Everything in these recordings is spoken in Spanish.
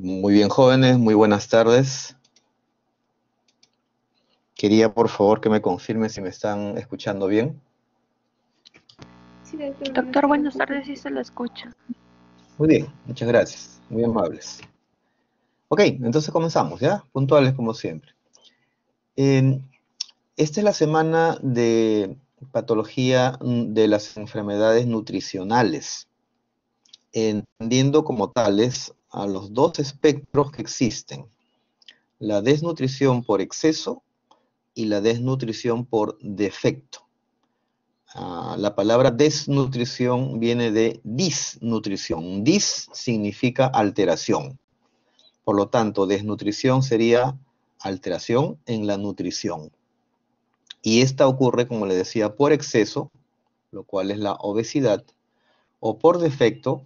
Muy bien, jóvenes, muy buenas tardes. Quería, por favor, que me confirmen si me están escuchando bien. Sí, doctor. doctor, buenas tardes, sí se lo escucha. Muy bien, muchas gracias, muy amables. Ok, entonces comenzamos, ¿ya? Puntuales como siempre. esta es la semana de patología de las enfermedades nutricionales, entendiendo como tales a los dos espectros que existen, la desnutrición por exceso y la desnutrición por defecto. Ah, la palabra desnutrición viene de disnutrición. Dis significa alteración. Por lo tanto, desnutrición sería alteración en la nutrición. Y esta ocurre, como le decía, por exceso, lo cual es la obesidad, o por defecto,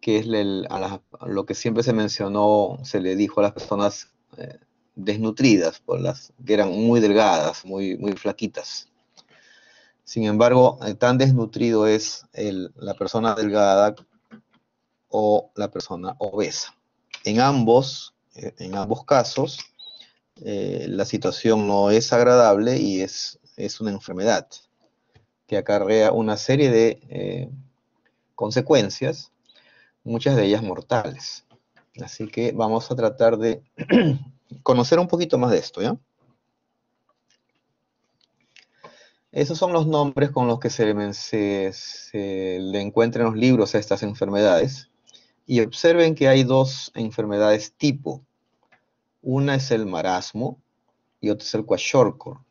que es lo que siempre se mencionó, se le dijo a las personas eh, desnutridas, por las que eran muy delgadas, muy, muy flaquitas. Sin embargo, eh, tan desnutrido es la persona delgada o la persona obesa. En ambos, eh, en ambos casos, la situación no es agradable y es, es, una enfermedad que acarrea una serie de consecuencias muchas de ellas mortales. Así que vamos a tratar de conocer un poquito más de esto, ¿ya? Esos son los nombres con los que se, le encuentran los libros a estas enfermedades. Y observen que hay dos enfermedades tipo. Una es el marasmo y otra es el kwashiorkor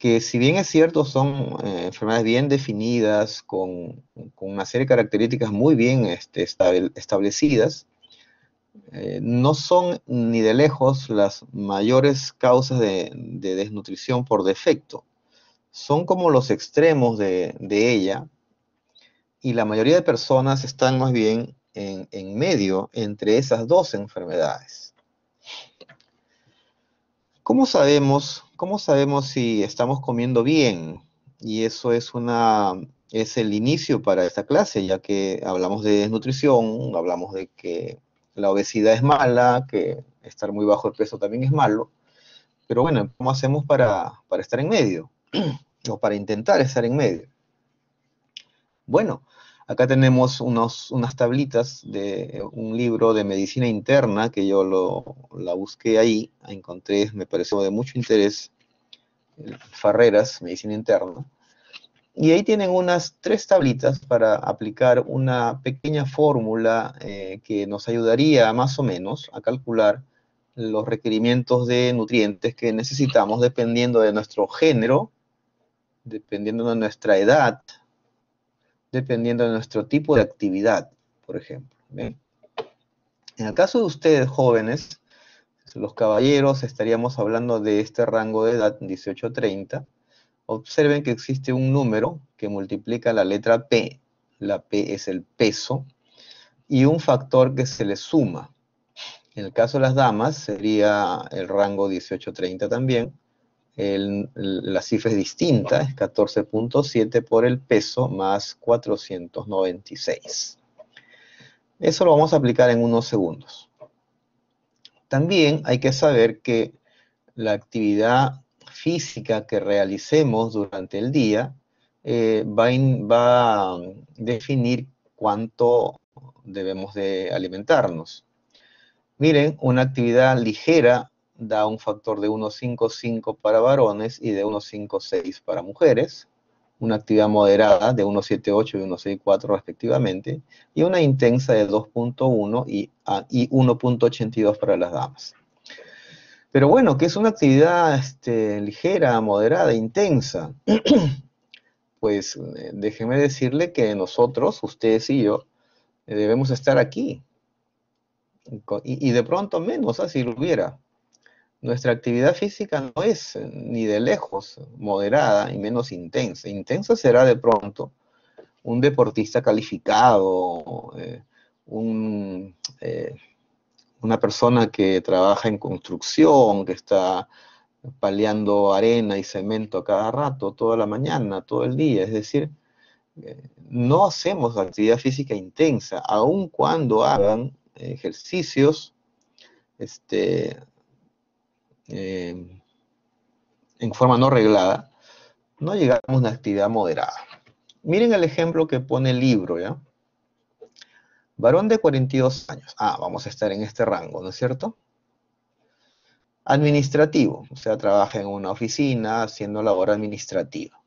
que si bien es cierto son eh, enfermedades bien definidas, con, una serie de características muy bien este, establecidas, eh, no son ni de lejos las mayores causas de, desnutrición por defecto. Son como los extremos de, ella y la mayoría de personas están más bien en medio entre esas dos enfermedades. ¿Cómo sabemos, ¿Cómo sabemos si estamos comiendo bien? Y eso es, una, es el inicio para esta clase, ya que hablamos de desnutrición, hablamos de que la obesidad es mala, que estar muy bajo de peso también es malo. Pero bueno, ¿cómo hacemos para, para estar en medio? o para intentar estar en medio. Bueno, Acá tenemos unas tablitas de un libro de medicina interna que yo lo, la busqué ahí, encontré, me pareció de mucho interés, Farreras, medicina interna. Y ahí tienen unas tres tablitas para aplicar una pequeña fórmula eh, que nos ayudaría más o menos a calcular los requerimientos de nutrientes que necesitamos dependiendo de nuestro género, dependiendo de nuestra edad, dependiendo de nuestro tipo de actividad, por ejemplo. En el caso de ustedes jóvenes, los caballeros, estaríamos hablando de este rango de edad, 18-30. Observen que existe un número que multiplica la letra P. La P es el peso. Y un factor que se le suma. En el caso de las damas, sería el rango 18-30 también la cifra es distinta, es 14.7 por el peso más 496. Eso lo vamos a aplicar en unos segundos. También hay que saber que la actividad física que realicemos durante el día eh, va, va, a definir cuánto debemos de alimentarnos. Miren, una actividad ligera da un factor de 1,55 para varones y de 1,56 para mujeres, una actividad moderada de 1,78 y 1,64 respectivamente, y una intensa de 2,1 y, ah, y 1,82 para las damas. Pero bueno, ¿qué es una actividad este, ligera, moderada, intensa? pues eh, déjeme decirle que nosotros, ustedes y yo, eh, debemos estar aquí. Y, de pronto menos, así lo hubiera nuestra actividad física no es eh, ni de lejos moderada y menos intensa. Intensa será de pronto un deportista calificado, eh, eh, una persona que trabaja en construcción, que está paliando arena y cemento cada rato, toda la mañana, todo el día. Es decir, no hacemos actividad física intensa, aun cuando hagan ejercicios este, eh, en forma no reglada, no llegamos a una actividad moderada. Miren el ejemplo que pone el libro, ¿ya? Varón de 42 años. Ah, vamos a estar en este rango, ¿no es cierto? Administrativo, o sea, trabaja en una oficina haciendo labor administrativa.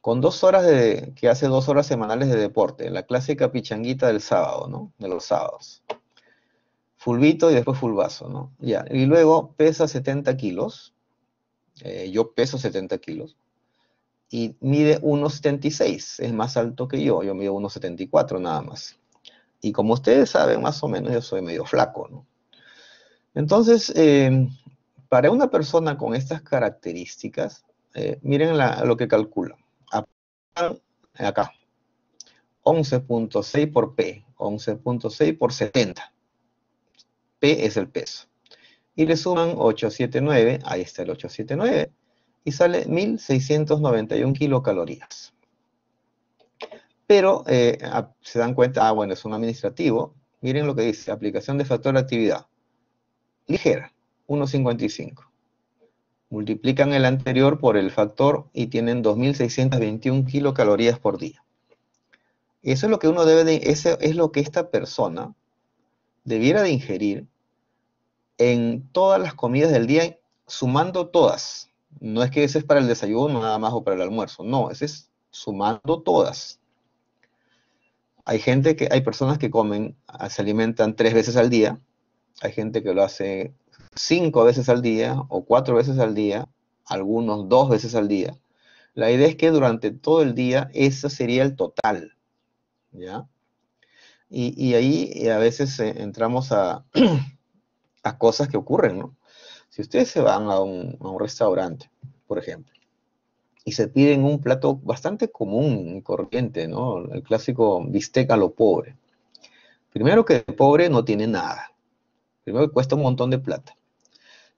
Con dos horas de, que hace dos horas semanales de deporte, la clásica pichanguita del sábado, ¿no? De los sábados. Fulvito y después fulvazo, ¿no? Ya, y luego pesa 70 kilos. Eh, yo peso 70 kilos y mide 1,76, es más alto que yo, yo mido 1,74 nada más. Y como ustedes saben, más o menos yo soy medio flaco, ¿no? Entonces, eh, para una persona con estas características, eh, miren lo que calcula. Acá, 11.6 por P, 11.6 por 70. P es el peso. Y le suman 879, ahí está el 879, y sale 1691 kilocalorías. Pero eh, se dan cuenta, ah, bueno, es un administrativo. Miren lo que dice, aplicación de factor de actividad. Ligera, 1,55. Multiplican el anterior por el factor y tienen 2.621 kilocalorías por día. Eso es lo que uno debe de, eso es lo que esta persona debiera de ingerir en todas las comidas del día, sumando todas. No es que ese es para el desayuno nada más o para el almuerzo, no, ese es sumando todas. Hay gente que, hay personas que comen, ah, se alimentan tres veces al día, hay gente que lo hace cinco veces al día o cuatro veces al día, algunos dos veces al día. La idea es que durante todo el día ese sería el total, ¿ya? Y, ahí a veces eh, entramos a, cosas que ocurren, ¿no? Si ustedes se van a un, restaurante, por ejemplo, y se piden un plato bastante común y corriente, ¿no? El clásico bistec a lo pobre. Primero que el pobre no tiene nada. Primero que cuesta un montón de plata.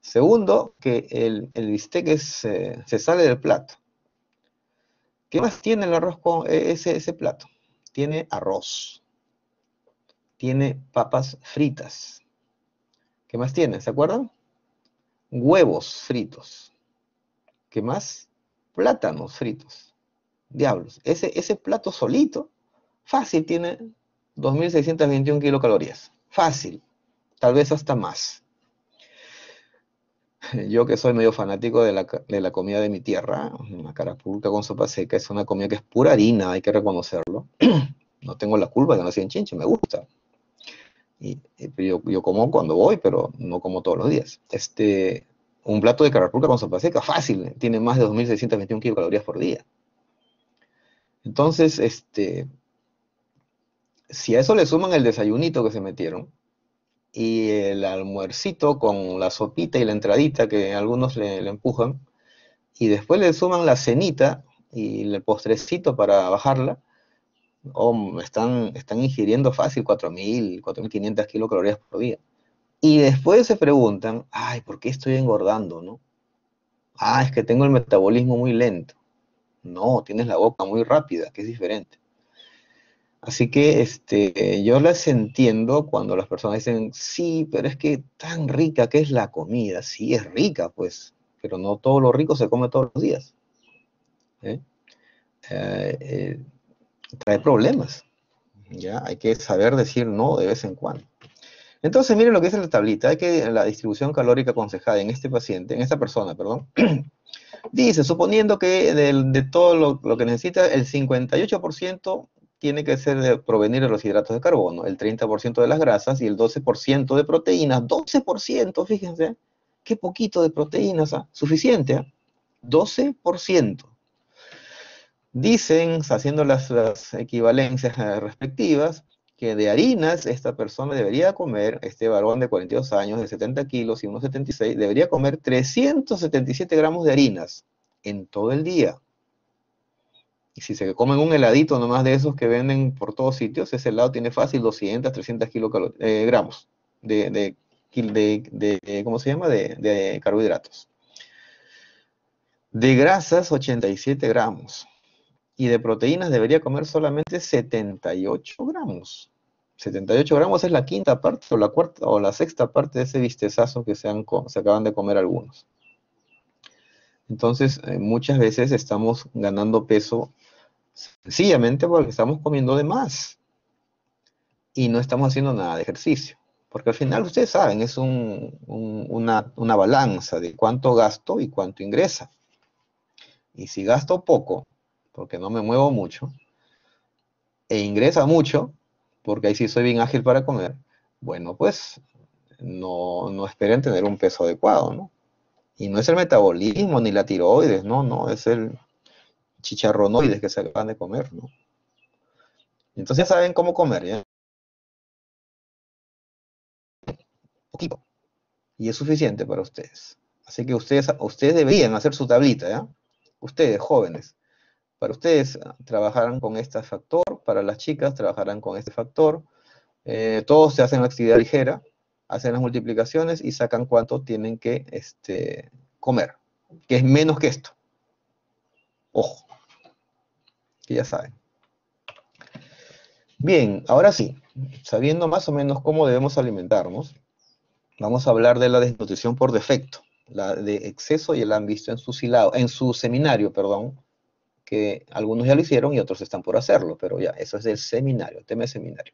Segundo, que el, bistec eh, se sale del plato. ¿Qué más tiene el arroz con e, ese plato? Tiene arroz. Tiene papas fritas. ¿Qué más tiene? ¿Se acuerdan? huevos fritos. ¿Qué más? Plátanos fritos. Diablos. Ese, ese plato solito, fácil, tiene 2.621 kilocalorías. Fácil. Tal vez hasta más. Yo que soy medio fanático de la, comida de mi tierra, una carapulca con sopa seca, es una comida que es pura harina, hay que reconocerlo. No tengo la culpa de no nací en Chinche, me gusta. Y, yo, como cuando voy, pero no como todos los días. Este, un plato de carapulca con sopa seca, fácil, tiene más de 2.621 kilocalorías por día. Entonces, este, si a eso le suman el desayunito que se metieron, y el almuercito con la sopita y la entradita que algunos le, le empujan, y después le suman la cenita y el postrecito para bajarla, oh, están, están ingiriendo fácil 4.000, 4.500 kilocalorías por día. Y después se preguntan, ay, ¿por qué estoy engordando, no? Ah, es que tengo el metabolismo muy lento. No, tienes la boca muy rápida, que es diferente. Así que este, yo las entiendo cuando las personas dicen, sí, pero es que tan rica que es la comida. Sí, es rica, pues, pero no todo lo rico se come todos los días. ¿eh? Eh, eh, trae problemas. ¿ya? Hay que saber decir no de vez en cuando. Entonces, miren lo que dice la tablita, hay que la distribución calórica aconsejada en este paciente, en esta persona, perdón, dice, suponiendo que de, todo lo, que necesita, el 58% tiene que ser de provenir de los hidratos de carbono, el 30% de las grasas y el 12% de proteínas. 12%, fíjense, qué poquito de proteínas, ¿ah? suficiente, 12%. Dicen, haciendo las, equivalencias eh, respectivas, que de harinas esta persona debería comer, este varón de 42 años, de 70 kilos y 1,76, debería comer 377 gramos de harinas en todo el día. Y si se comen un heladito nomás de esos que venden por todos sitios, ese helado tiene fácil 200, 300 eh, gramos de, de, ¿cómo se llama? de carbohidratos. De grasas, 87 gramos y de proteínas debería comer solamente 78 gramos. 78 gramos es la quinta parte o la cuarta o la sexta parte de ese bistezazo que se, se acaban de comer algunos. Entonces, eh, muchas veces estamos ganando peso sencillamente porque estamos comiendo de más y no estamos haciendo nada de ejercicio. Porque al final, ustedes saben, es una, una balanza de cuánto gasto y cuánto ingresa. Y si gasto poco, porque no me muevo mucho, e ingresa mucho, porque ahí sí soy bien ágil para comer, bueno, pues no, no esperen tener un peso adecuado, ¿no? Y no es el metabolismo ni la tiroides, no, no, es el chicharronoides que se acaban de comer, ¿no? Entonces ya saben cómo comer, ¿ya? Poquito. Y es suficiente para ustedes. Así que ustedes, ustedes deberían hacer su tablita, ¿ya? Ustedes, jóvenes. Para ustedes trabajarán con este factor, para las chicas trabajarán con este factor. Eh, todos se hacen la actividad ligera, hacen las multiplicaciones y sacan cuánto tienen que este, comer, que es menos que esto. Ojo, que ya saben. Bien, ahora sí, sabiendo más o menos cómo debemos alimentarnos, vamos a hablar de la desnutrición por defecto, la de exceso y la han visto en su, en su seminario, perdón, que algunos ya lo hicieron y otros están por hacerlo, pero ya, eso es del seminario, tema de seminario.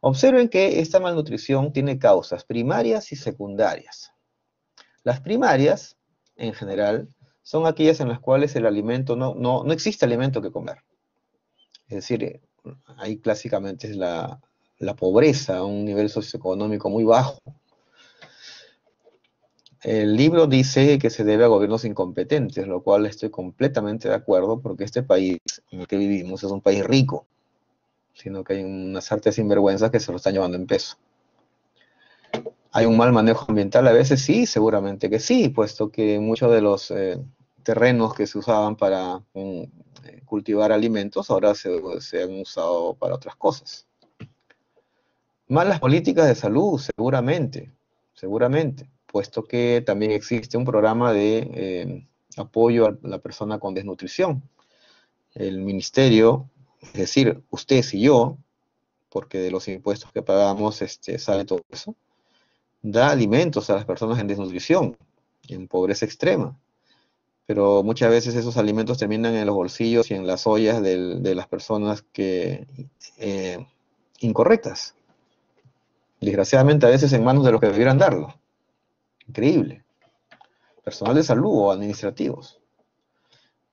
Observen que esta malnutrición tiene causas primarias y secundarias. Las primarias, en general, son aquellas en las cuales el alimento no, no, no existe alimento que comer. Es decir, ahí clásicamente es la, la pobreza, un nivel socioeconómico muy bajo, el libro dice que se debe a gobiernos incompetentes, lo cual estoy completamente de acuerdo porque este país en el que vivimos es un país rico, sino que hay unas artes sinvergüenzas que se lo están llevando en peso. ¿Hay un mal manejo ambiental? A veces sí, seguramente que sí, puesto que muchos de los eh, terrenos que se usaban para mm, eh, cultivar alimentos ahora se, se han usado para otras cosas. Malas políticas de salud, seguramente, seguramente puesto que también existe un programa de eh, apoyo a la persona con desnutrición. El ministerio, es decir, ustedes y yo, porque de los impuestos que pagamos este, sale todo eso, da alimentos a las personas en desnutrición, en pobreza extrema. Pero muchas veces esos alimentos terminan en los bolsillos y en las ollas de las personas que eh, incorrectas. Desgraciadamente a veces en manos de los que debieran darlo. Increíble. Personal de salud o administrativos.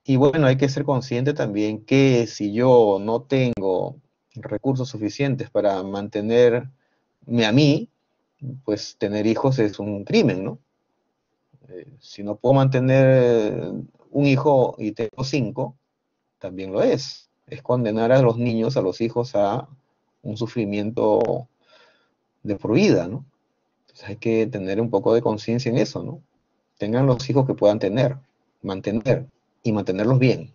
Y bueno, hay que ser consciente también que si yo no tengo recursos suficientes para mantenerme a mí, pues tener hijos es un crimen, ¿no? Eh, si no puedo mantener un hijo y tengo cinco, también lo es. Es condenar a los niños, a los hijos, a un sufrimiento de por vida, ¿no? Hay que tener un poco de conciencia en eso, ¿no? Tengan los hijos que puedan tener, mantener y mantenerlos bien.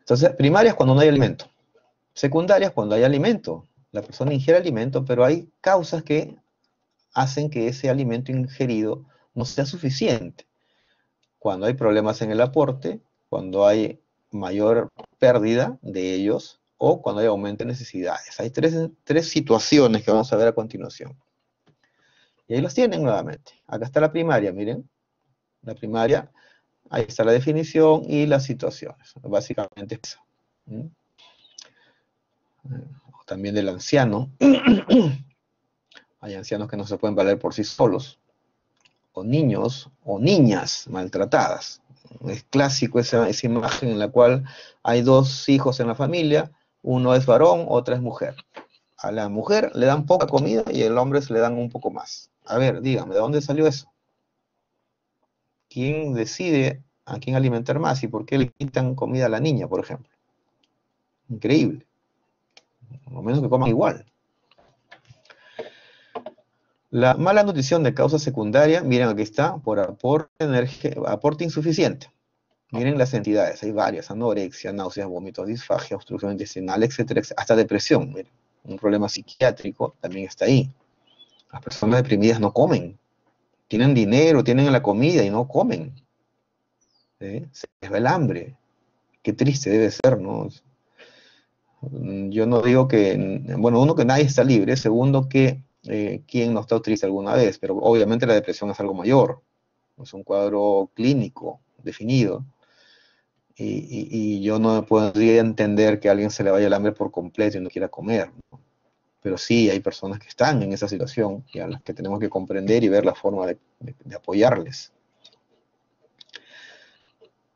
Entonces, primarias cuando no hay alimento. Secundarias cuando hay alimento. La persona ingiere alimento, pero hay causas que hacen que ese alimento ingerido no sea suficiente. Cuando hay problemas en el aporte, cuando hay mayor pérdida de ellos, o cuando hay aumento de necesidades. Hay tres, situaciones que vamos a ver a continuación. Y ahí las tienen nuevamente. Acá está la primaria, miren. La primaria, ahí está la definición y las situaciones. Básicamente eso. También del anciano. hay ancianos que no se pueden valer por sí solos. O niños o niñas maltratadas. Es clásico esa, esa imagen en la cual hay dos hijos en la familia uno es varón, otra es mujer. A la mujer le dan poca comida y al hombre se le dan un poco más. A ver, dígame, ¿de dónde salió eso? ¿Quién decide a quién alimentar más y por qué le quitan comida a la niña, por ejemplo? Increíble. Por lo menos que coman igual. La mala nutrición de causa secundaria, miren aquí está, por aporte, aporte insuficiente. Miren las entidades, hay varias, anorexia, náuseas, vómitos, disfagia, obstrucción intestinal, etcétera, hasta depresión, miren. Un problema psiquiátrico también está ahí. Las personas deprimidas no comen. Tienen dinero, tienen la comida y no comen. Se les va el hambre. Qué triste debe ser, ¿no? Yo no digo que, bueno, uno que nadie está libre, segundo que eh, quien no está triste alguna vez, pero obviamente la depresión es algo mayor, es un cuadro clínico definido. Y, yo no podría entender que a alguien se le vaya el hambre por completo y no quiera comer. Pero sí hay personas que están en esa situación y a las que tenemos que comprender y ver la forma de apoyarles.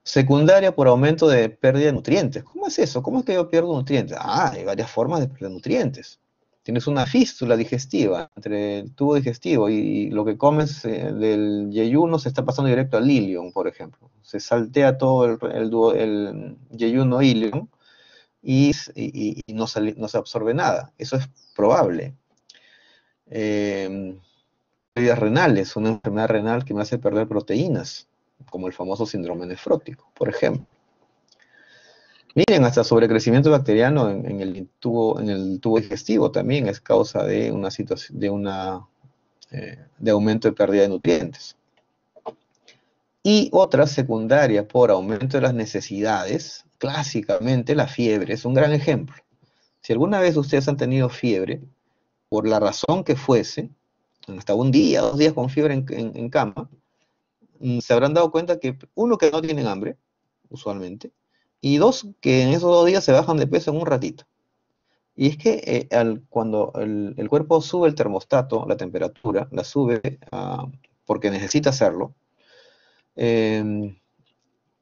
Secundaria por aumento de pérdida de nutrientes. ¿Cómo es eso? ¿Cómo es que yo pierdo nutrientes? Ah, hay varias formas de perder nutrientes. Tienes una fístula digestiva entre el tubo digestivo y lo que comes eh, del yeyuno se está pasando directo al ilion, por ejemplo. Se saltea todo el, el, el yeyuno ilion y, no, se, absorbe nada. Eso es probable. Eh, renales, una enfermedad renal que me hace perder proteínas como el famoso síndrome nefrótico, por ejemplo. Miren, hasta sobrecrecimiento bacteriano en, el, tubo, en el tubo digestivo también es causa de una situación, de una eh, de aumento de pérdida de nutrientes. Y otra secundaria por aumento de las necesidades, clásicamente la fiebre es un gran ejemplo. Si alguna vez ustedes han tenido fiebre, por la razón que fuese, hasta un día, dos días con fiebre en cama, Mm, se habrán dado cuenta que uno, que no tienen hambre, usualmente, y dos, que en esos dos días se bajan de peso en un ratito. Y es que eh, cuando el, cuerpo sube el termostato, la temperatura, la sube ah, porque necesita hacerlo, em,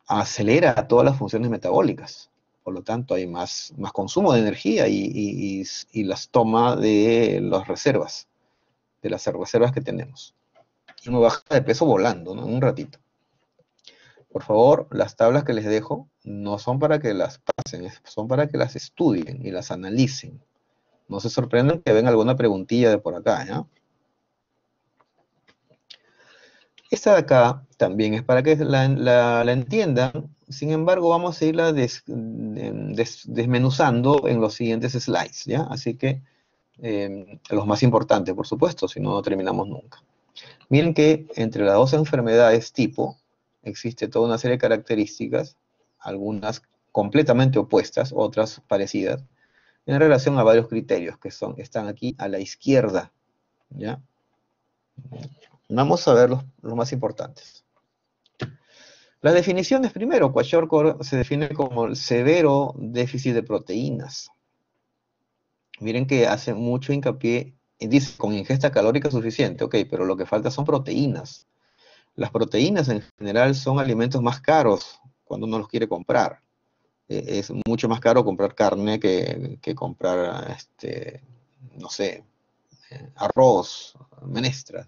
acelera todas las funciones metabólicas. Por lo tanto, hay más, más consumo de energía y, y las toma de las reservas, de las reservas que tenemos una baja de peso volando. En un ratito. Por favor, las tablas que les dejo no son para que las pasen, son para que las estudien y las analicen. No se sorprendan que ven alguna preguntilla de por acá, ¿ya? Esta de acá también es para que la, entiendan, sin embargo vamos a irla desmenuzando en los siguientes slides, ¿ya? Así que eh, los más importantes, por supuesto, si no, no terminamos nunca. Miren que entre las dos enfermedades tipo existe toda una serie de características, algunas completamente opuestas, otras parecidas, en relación a varios criterios que son, están aquí a la izquierda. ¿ya? Vamos a ver los, más importantes. Las definiciones primero, Kwashiorkor se define como el severo déficit de proteínas. Miren que hace mucho hincapié dice, con ingesta calórica suficiente, ok, pero lo que falta son proteínas. Las proteínas en general son alimentos más caros cuando uno los quiere comprar. E, es mucho más caro comprar carne que, comprar, este, no sé, eh, arroz, menestras,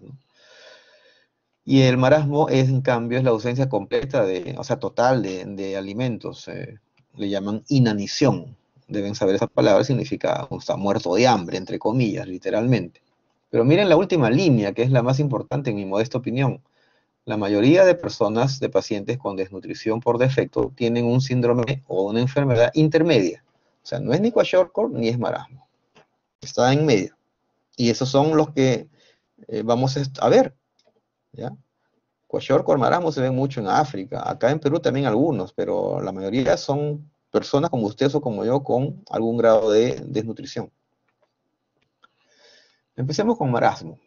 Y el marasmo es, en cambio, es la ausencia completa de, o sea, total de, alimentos. Eh, le llaman inanición deben saber esa palabra, significa está muerto de hambre, entre comillas, literalmente. Pero miren la última línea, que es la más importante en mi modesta opinión. La mayoría de personas, de pacientes con desnutrición por defecto, tienen un síndrome o una enfermedad intermedia. O sea, no es ni kwashiorkor ni es marasmo. Está en medio. Y esos son los que eh, vamos a ver. ¿ya? Kwashiorkor, marasmo se ven mucho en África. Acá en Perú también algunos, pero la mayoría son personas como ustedes o como yo con algún grado de desnutrición. Empecemos con marasmo.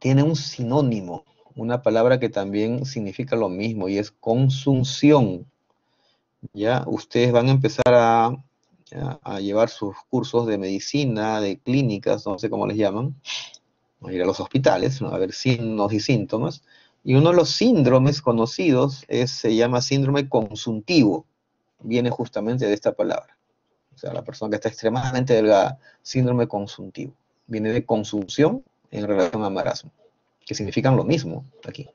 Tiene un sinónimo, una palabra que también significa lo mismo y es consunción. Ya ustedes van a empezar a, llevar sus cursos de medicina, de clínicas, no sé cómo les llaman, a ir a los hospitales, a ver signos y síntomas. Y uno de los síndromes conocidos es, se llama síndrome consuntivo viene justamente de esta palabra. O sea, la persona que está extremadamente delgada, síndrome consuntivo. Viene de consunción en relación a marasmo, que significan lo mismo aquí.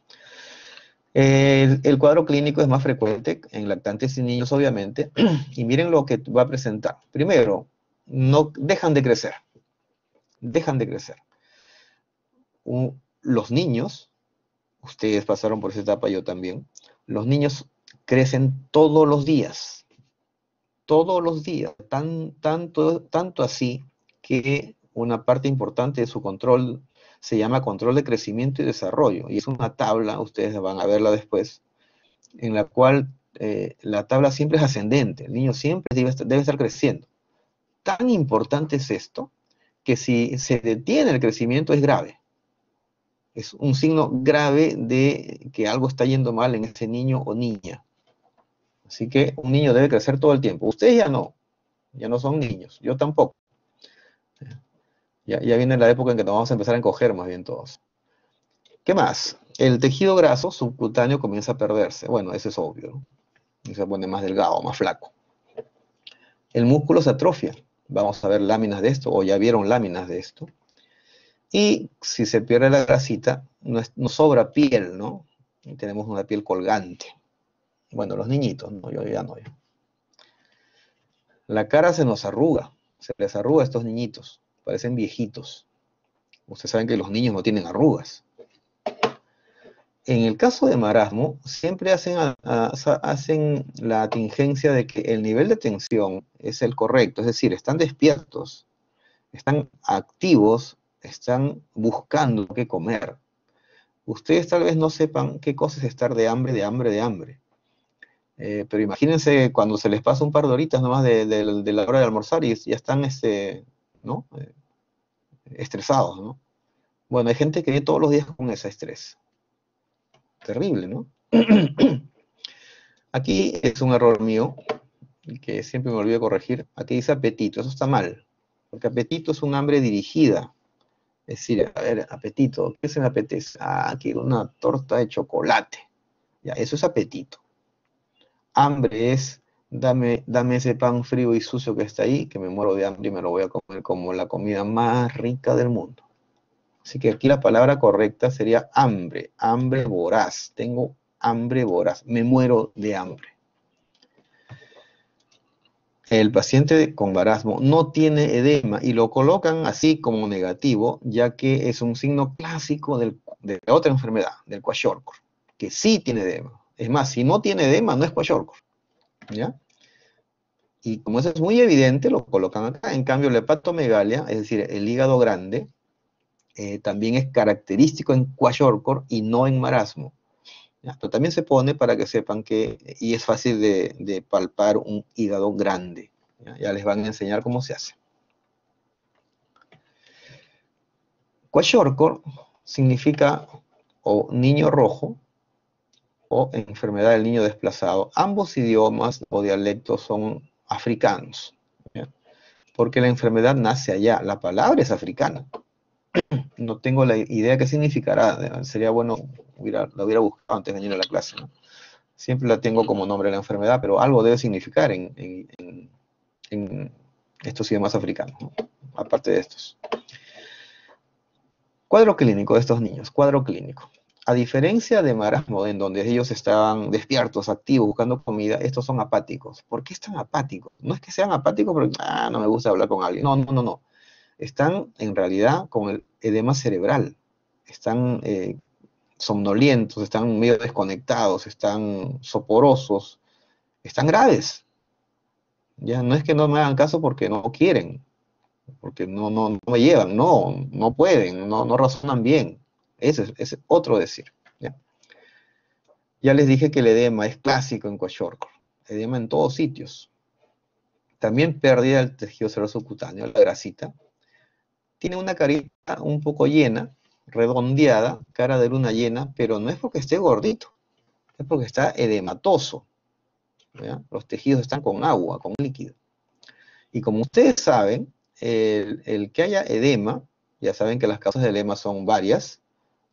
El, cuadro clínico es más frecuente en lactantes y niños, obviamente, y miren lo que va a presentar. Primero, no dejan de crecer, dejan de crecer. los niños, ustedes pasaron por esa etapa, yo también, los niños crecen todos los días, todos los días, tan, tanto, tanto así que una parte importante de su control se llama control de crecimiento y desarrollo, y es una tabla, ustedes van a verla después, en la cual eh, la tabla siempre es ascendente, el niño siempre debe estar, debe estar creciendo. tan importante es esto que si se detiene el crecimiento es grave. Es un signo grave de que algo está yendo mal en ese niño o niña. Así que un niño debe crecer todo el tiempo. Ustedes ya no, ya no son niños, yo tampoco. Ya, viene la época en que nos vamos a empezar a encoger más bien todos. ¿Qué más? El tejido graso subcutáneo comienza a perderse. Bueno, eso es obvio. Y se pone más delgado, más flaco. El músculo se atrofia. Vamos a ver láminas de esto, o ya vieron láminas de esto. Y si se pierde la grasita, nos, sobra piel, ¿no? Y tenemos una piel colgante. Bueno, los niñitos, no, yo ya no. La cara se nos arruga, se les arruga a estos niñitos, parecen viejitos. Ustedes saben que los niños no tienen arrugas. En el caso de marasmo, siempre hacen, la atingencia de que el nivel de tensión es el correcto, es decir, están despiertos, están activos, están buscando qué comer. Ustedes tal vez no sepan qué cosa es estar de hambre, de hambre, de hambre. Eh, pero imagínense cuando se les pasa un par de horitas nomás de, la hora de almorzar y ya están este, ¿no? Eh, estresados, ¿no? Bueno, hay gente que vive todos los días con ese estrés. Terrible, ¿no? Aquí es un error mío, que siempre me olvido corregir. Aquí dice apetito, eso está mal, porque apetito es un hambre dirigida. Es decir, a ver, apetito, ¿qué se me apetece? Ah, quiero una torta de chocolate. Ya, eso es apetito. Hambre es, dame, dame ese pan frío y sucio que está ahí, que me muero de hambre y me lo voy a comer como la comida más rica del mundo. Así que aquí la palabra correcta sería hambre, hambre voraz. Tengo hambre voraz, me muero de hambre. El paciente con marasmo no tiene edema y lo colocan así como negativo, ya que es un signo clásico de otra enfermedad, del kwashiorkor, que sí tiene edema. Es más, si no tiene edema, no es kwashiorkor. ¿Ya? Y como eso es muy evidente, lo colocan acá. En cambio, la hepatomegalia, es decir, el hígado grande, eh, también es característico en kwashiorkor y no en marasmo. Pero también se pone para que sepan que, y es fácil de, palpar un hígado grande. ¿ya? les van a enseñar cómo se hace. Kwashiorkor significa o niño rojo o enfermedad del niño desplazado. Ambos idiomas o dialectos son africanos, porque la enfermedad nace allá, la palabra es africana no tengo la idea qué significará. Sería bueno, hubiera, la hubiera buscado antes de venir a la clase. Siempre la tengo como nombre de la enfermedad, pero algo debe significar en, estos idiomas africanos, aparte de estos. Cuadro clínico de estos niños, cuadro clínico. A diferencia de marasmo, en donde ellos estaban despiertos, activos, buscando comida, estos son apáticos. ¿Por qué están apáticos? No es que sean apáticos porque ah, no me gusta hablar con alguien. No, no, no, no están en realidad con el edema cerebral, están eh, somnolientos, están medio desconectados, están soporosos, están graves. Ya no es que no me hagan caso porque no quieren, porque no, no, me llevan, no, no pueden, no, no razonan bien. Ese es, otro decir. ¿ya? les dije que el edema es clásico en Kwashiorkor, edema en todos sitios. También pérdida del tejido cerebral subcutáneo, la grasita, tiene una carita un poco llena, redondeada, cara de luna llena, pero no es porque esté gordito, es porque está edematoso. Los tejidos están con agua, con líquido. Y como ustedes saben, el, que haya edema, ya saben que las causas de edema son varias,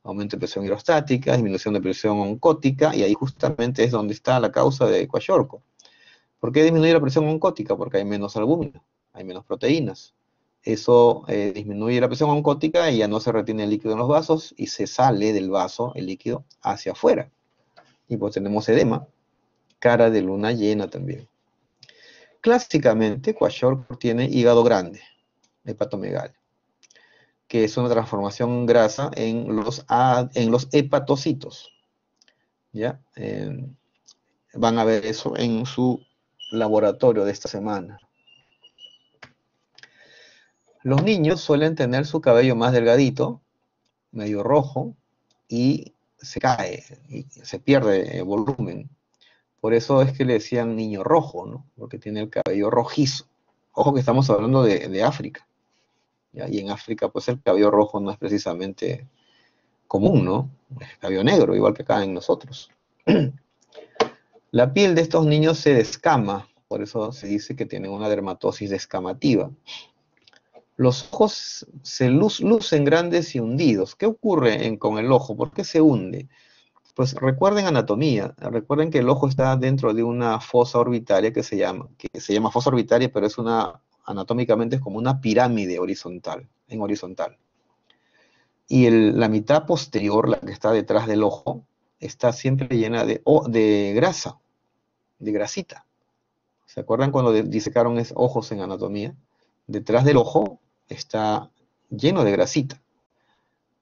aumento de presión hidrostática, disminución de presión oncótica, y ahí justamente es donde está la causa de Kwashiorkor. ¿Por qué disminuye la presión oncótica? Porque hay menos albúmina, hay menos proteínas eso eh, disminuye la presión oncótica y ya no se retiene el líquido en los vasos y se sale del vaso el líquido hacia afuera. Y pues tenemos edema, cara de luna llena también. Clásicamente, Kwashiorkor tiene hígado grande, hepatomegalia, que es una transformación grasa en los, en los hepatocitos. ¿Ya? van a ver eso en su laboratorio de esta semana. Los niños suelen tener su cabello más delgadito, medio rojo, y se cae, y se pierde volumen. Por eso es que le decían niño rojo, ¿no? Porque tiene el cabello rojizo. Ojo que estamos hablando de, África. Y en África, pues el cabello rojo no es precisamente común, ¿no? Es cabello negro, igual que acá en nosotros. La piel de estos niños se descama, por eso se dice que tienen una dermatosis descamativa. Los ojos se lucen grandes y hundidos. ¿Qué ocurre con el ojo? ¿Por qué se hunde? Pues recuerden anatomía, recuerden que el ojo está dentro de una fosa orbitaria que se llama, que se llama fosa orbitaria, pero es una, anatómicamente es como una pirámide horizontal, en horizontal. Y la mitad posterior, la que está detrás del ojo, está siempre llena de, grasa, de grasita. ¿Se acuerdan cuando disecaron esos ojos en anatomía? Detrás del ojo está lleno de grasita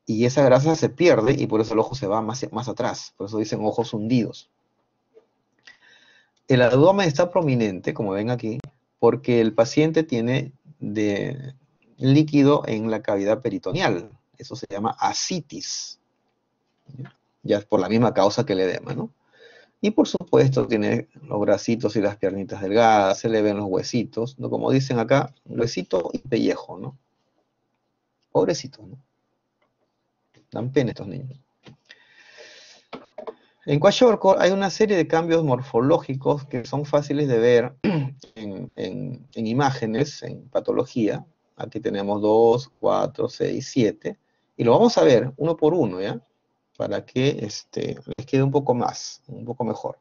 y esa grasa se pierde y por eso el ojo se va más, más atrás, por eso dicen ojos hundidos. El abdomen está prominente, como ven aquí, porque el paciente tiene de líquido en la cavidad peritoneal. Eso se llama asitis. Ya es por la misma causa que el edema, ¿no? Y por supuesto tiene los bracitos y las piernitas delgadas, se le ven los huesitos, ¿no? Como dicen acá, huesito y pellejo, ¿no? Pobrecito, ¿no? Dan pena estos niños. En Kwashiorkor hay una serie de cambios morfológicos que son fáciles de ver en, imágenes, en patología. Aquí tenemos 2, 4, 6, 7. Y lo vamos a ver uno por uno, ¿ya? Para que este, les quede un poco más, un poco mejor.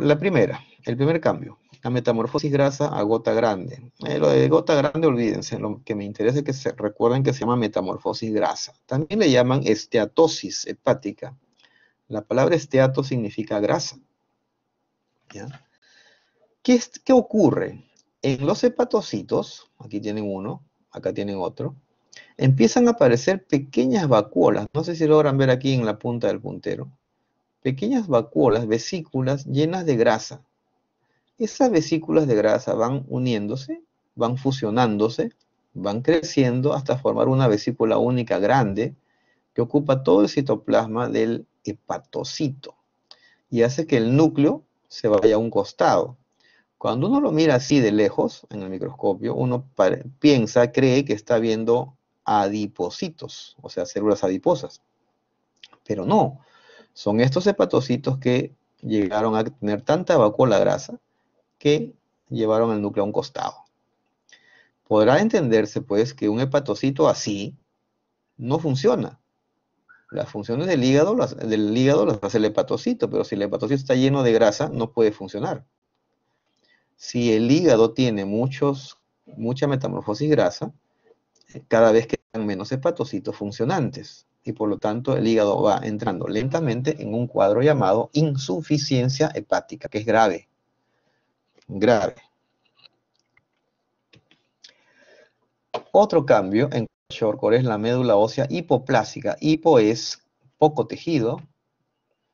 La primera, el primer cambio la metamorfosis grasa a gota grande. Eh, lo de gota grande, olvídense, lo que me interesa es que se recuerden que se llama metamorfosis grasa. También le llaman esteatosis hepática. La palabra esteato significa grasa. ¿Qué, ¿Qué ocurre? En los hepatocitos, aquí tienen uno, acá tienen otro, empiezan a aparecer pequeñas vacuolas. No sé si logran ver aquí en la punta del puntero. Pequeñas vacuolas, vesículas llenas de grasa esas vesículas de grasa van uniéndose, van fusionándose, van creciendo hasta formar una vesícula única grande que ocupa todo el citoplasma del hepatocito y hace que el núcleo se vaya a un costado. Cuando uno lo mira así de lejos en el microscopio, uno piensa, cree que está viendo adipocitos, o sea, células adiposas. Pero no, son estos hepatocitos que llegaron a tener tanta vacuola grasa que llevaron el núcleo a un costado. Podrá entenderse, pues, que un hepatocito así no funciona. Las funciones del hígado, las, del hígado las hace el hepatocito, pero si el hepatocito está lleno de grasa, no puede funcionar. Si el hígado tiene muchos, mucha metamorfosis grasa, cada vez quedan menos hepatocitos funcionantes y por lo tanto el hígado va entrando lentamente en un cuadro llamado insuficiencia hepática, que es grave grave. Otro cambio en Shortcore es la médula ósea hipoplásica. Hipo es poco tejido,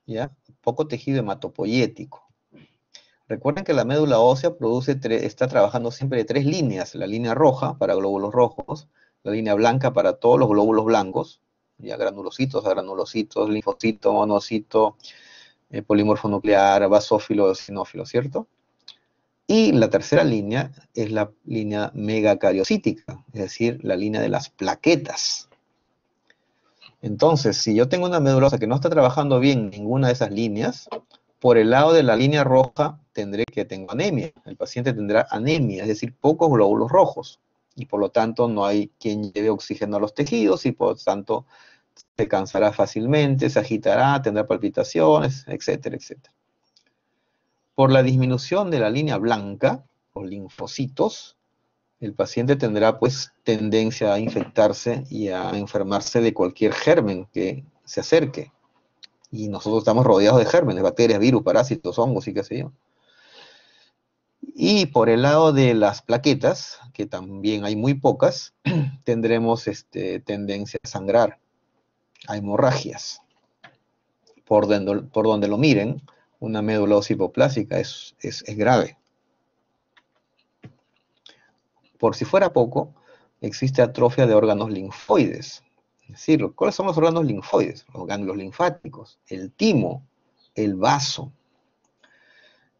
¿ya? Poco tejido hematopoyético. Recuerden que la médula ósea produce está trabajando siempre de tres líneas. La línea roja para glóbulos rojos, la línea blanca para todos los glóbulos blancos, ya granulocitos, granulocitos, linfocito, monocito, eh, polimorfo nuclear, basófilo, sinófilo, ¿cierto? Y la tercera línea es la línea megacariocítica, es decir, la línea de las plaquetas. Entonces, si yo tengo una medulosa que no está trabajando bien ninguna de esas líneas, por el lado de la línea roja tendré que tengo anemia. El paciente tendrá anemia, es decir, pocos glóbulos rojos. Y por lo tanto no hay quien lleve oxígeno a los tejidos y por lo tanto se cansará fácilmente, se agitará, tendrá palpitaciones, etcétera, etcétera. Por la disminución de la línea blanca, o linfocitos, el paciente tendrá pues tendencia a infectarse y a enfermarse de cualquier germen que se acerque. Y nosotros estamos rodeados de gérmenes, bacterias, virus, parásitos, hongos y qué sé yo. Y por el lado de las plaquetas, que también hay muy pocas, tendremos este, tendencia a sangrar, a hemorragias. Por por donde lo miren, una medulosis hipoplásica, es, es, grave. Por si fuera poco, existe atrofia de órganos linfoides. Es decir, ¿cuáles son los órganos linfoides? Los ganglios linfáticos, el timo, el vaso.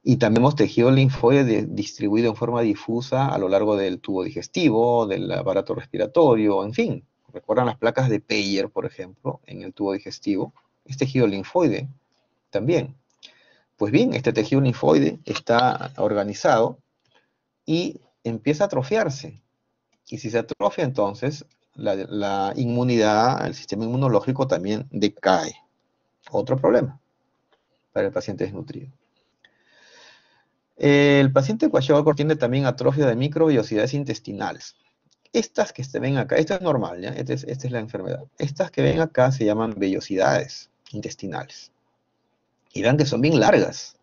Y también hemos tejido linfoide distribuido en forma difusa a lo largo del tubo digestivo, del aparato respiratorio, en fin. ¿Recuerdan las placas de Peyer, por ejemplo, en el tubo digestivo? Es tejido linfoide también. Pues bien, este tejido linfoide está organizado y empieza a atrofiarse. Y si se atrofia, entonces la, inmunidad, el sistema inmunológico también decae. Otro problema para el paciente desnutrido. El paciente Kwashiorkor tiene también atrofia de microvellosidades intestinales. Estas que se ven acá, esto es normal, ¿ya? Esta es, esta es la enfermedad. Estas que ven acá se llaman vellosidades intestinales. Y vean que son bien largas.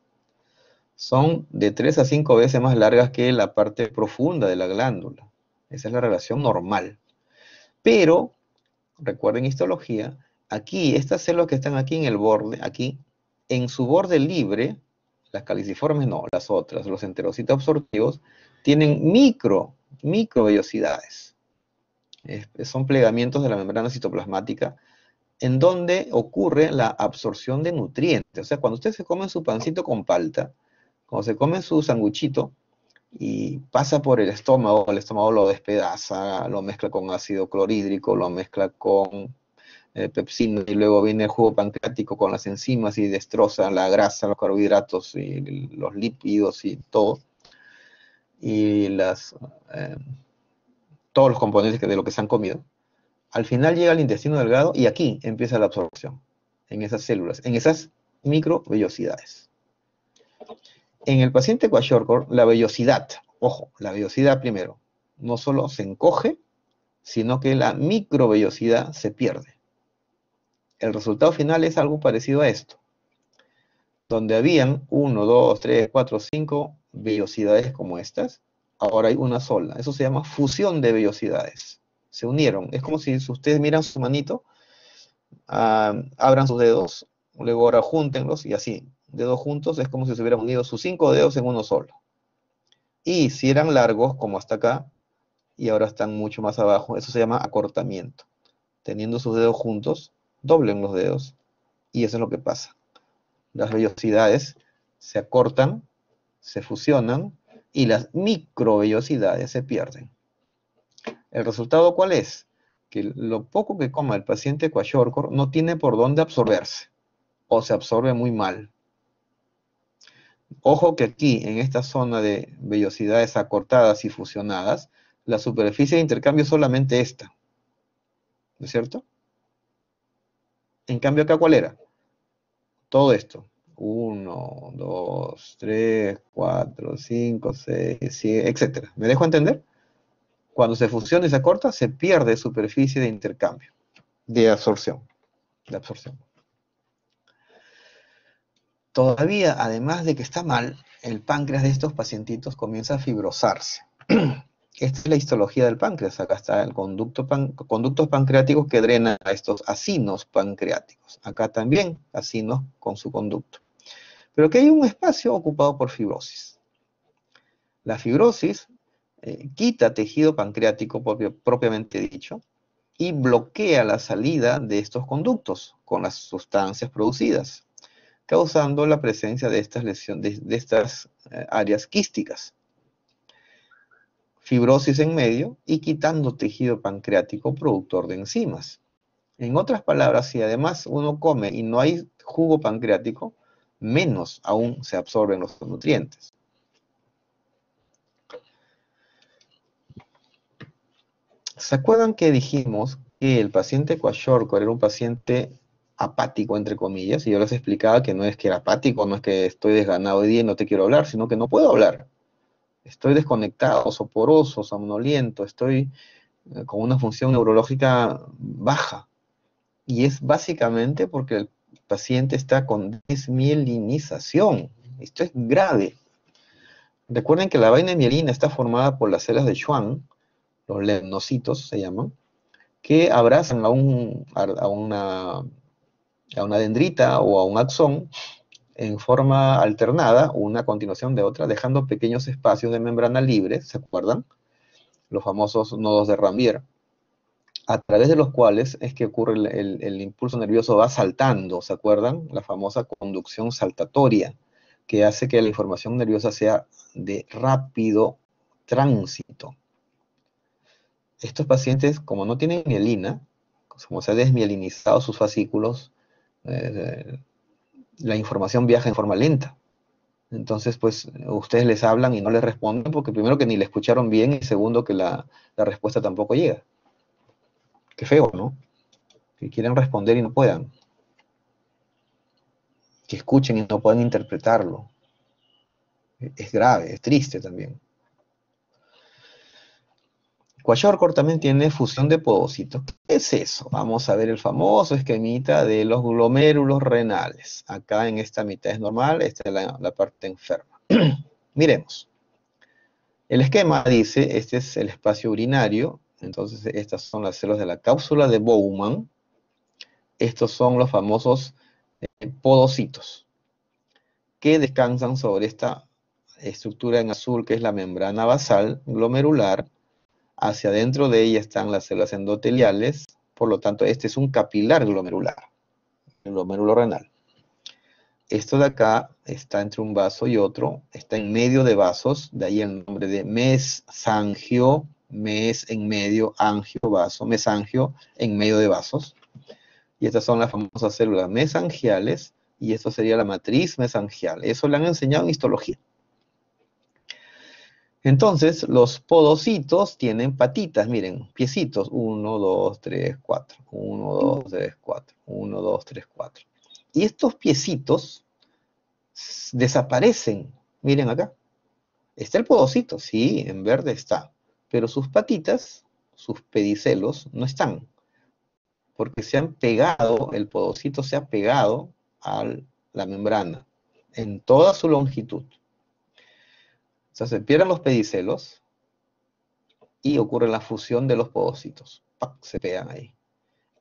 Son de 3 a 5 veces más largas que la parte profunda de la glándula. Esa es la relación normal. Pero, recuerden histología, aquí, estas células que están aquí en el borde, aquí, en su borde libre, las caliciformes no, las otras, los enterocitos absortivos, tienen micro, microvellosidades. son plegamientos de la membrana citoplasmática en donde ocurre la absorción de nutrientes. O sea, cuando usted se come su pancito con palta, cuando se come su sanguchito y pasa por el estómago, el estómago lo despedaza, lo mezcla con ácido clorhídrico, lo mezcla con eh, pepsina y luego viene el jugo pancreático con las enzimas y destroza la grasa, los carbohidratos y los lípidos y todo. Y las, eh, todos los componentes de lo que se han comido. Al final llega al intestino delgado y aquí empieza la absorción, en esas células, en esas microvellosidades. En el paciente Kwashiorkor, la vellosidad, ojo, la vellosidad primero, no solo se encoge, sino que la microvellosidad se pierde. El resultado final es algo parecido a esto, donde habían 1, 2, 3, 4, 5 vellosidades como estas, ahora hay una sola. Eso se llama fusión de vellosidades. Se unieron. Es como si ustedes miran su manito, ah, abran sus dedos, luego ahora júntenlos y así. Dedos juntos es como si se hubieran unido sus cinco dedos en uno solo. Y si eran largos, como hasta acá, y ahora están mucho más abajo, eso se llama acortamiento. Teniendo sus dedos juntos, doblen los dedos y eso es lo que pasa. Las vellosidades se acortan, se fusionan y las microvellosidades se pierden. ¿El resultado cuál es? Que lo poco que coma el paciente Kwashiorkor no tiene por dónde absorberse o se absorbe muy mal. Ojo que aquí, en esta zona de vellosidades acortadas y fusionadas, la superficie de intercambio es solamente esta. ¿No es cierto? En cambio acá, ¿cuál era? Todo esto. 1, 2, 3, 4, 5, 6, 7, etc. ¿Me dejo entender? Cuando se fusiona y se acorta, se pierde superficie de intercambio, de absorción. De absorción. Todavía, además de que está mal, el páncreas de estos pacientitos comienza a fibrosarse. Esta es la histología del páncreas. Acá está el conducto conductos pancreáticos que drenan a estos acinos pancreáticos. Acá también acinos con su conducto. Pero aquí hay un espacio ocupado por fibrosis. La fibrosis eh, quita tejido pancreático propiamente dicho y bloquea la salida de estos conductos con las sustancias producidas, causando la presencia de estas, de, estas eh, áreas quísticas fibrosis en medio y quitando tejido pancreático productor de enzimas. En otras palabras, si además uno come y no hay jugo pancreático, menos aún se absorben los nutrientes. ¿Se acuerdan que dijimos que el paciente Kwashiorkor era un paciente apático, entre comillas? Y yo les explicaba que no es que era apático, no es que estoy desganado de día y no te quiero hablar, sino que no puedo hablar estoy desconectado, soporoso, somnoliento, estoy eh, con una función neurológica baja. Y es básicamente porque el paciente está con desmielinización. Esto es grave. Recuerden que la vaina mielina está formada por las células de Schwann, los lemnocitos se llaman, que abrazan a, un, a, una, a una dendrita o a un axón en forma alternada, una a continuación de otra, dejando pequeños espacios de membrana libre, ¿se acuerdan? Los famosos nodos de Rambier, a través de los cuales es que ocurre el, impulso nervioso, va saltando, ¿se acuerdan? La famosa conducción saltatoria, que hace que la información nerviosa sea de rápido tránsito. Estos pacientes, como no tienen mielina, como se ha desmielinizado sus fascículos, eh, la información viaja en forma lenta. Entonces, pues, ustedes les hablan y no les responden porque primero que ni le escucharon bien y segundo que la, la respuesta tampoco llega. Qué feo, ¿no? Que quieren responder y no puedan. Que escuchen y no puedan interpretarlo. Es grave, es triste también. Kwashiorkor también tiene fusión de podocitos. ¿Qué es eso? Vamos a ver el famoso esquemita de los glomérulos renales. Acá en esta mitad es normal, esta es la, parte enferma. Miremos. El esquema dice, este es el espacio urinario, entonces estas son las células de la cápsula de Bowman. Estos son los famosos eh, podocitos que descansan sobre esta estructura en azul que es la membrana basal glomerular Hacia adentro de ella están las células endoteliales, por lo tanto, este es un capilar glomerular, glomérulo renal. Esto de acá está entre un vaso y otro, está en medio de vasos, de ahí el nombre de mesangio, mes en medio, angio, vaso, mesangio en medio de vasos. Y estas son las famosas células mesangiales, y esto sería la matriz mesangial. Eso le han enseñado en histología. Entonces, los podocitos tienen patitas, miren, piecitos. 1, 2, 3, 4. 1, 2, 3, 4. 1, 2, 3, 4. Y estos piecitos desaparecen. Miren acá. Está el podocito, sí, en verde está. Pero sus patitas, sus pedicelos, no están. Porque se han pegado, el podocito se ha pegado a la membrana en toda su longitud. O sea, se pierden los pedicelos y ocurre la fusión de los podocitos. Se pegan ahí.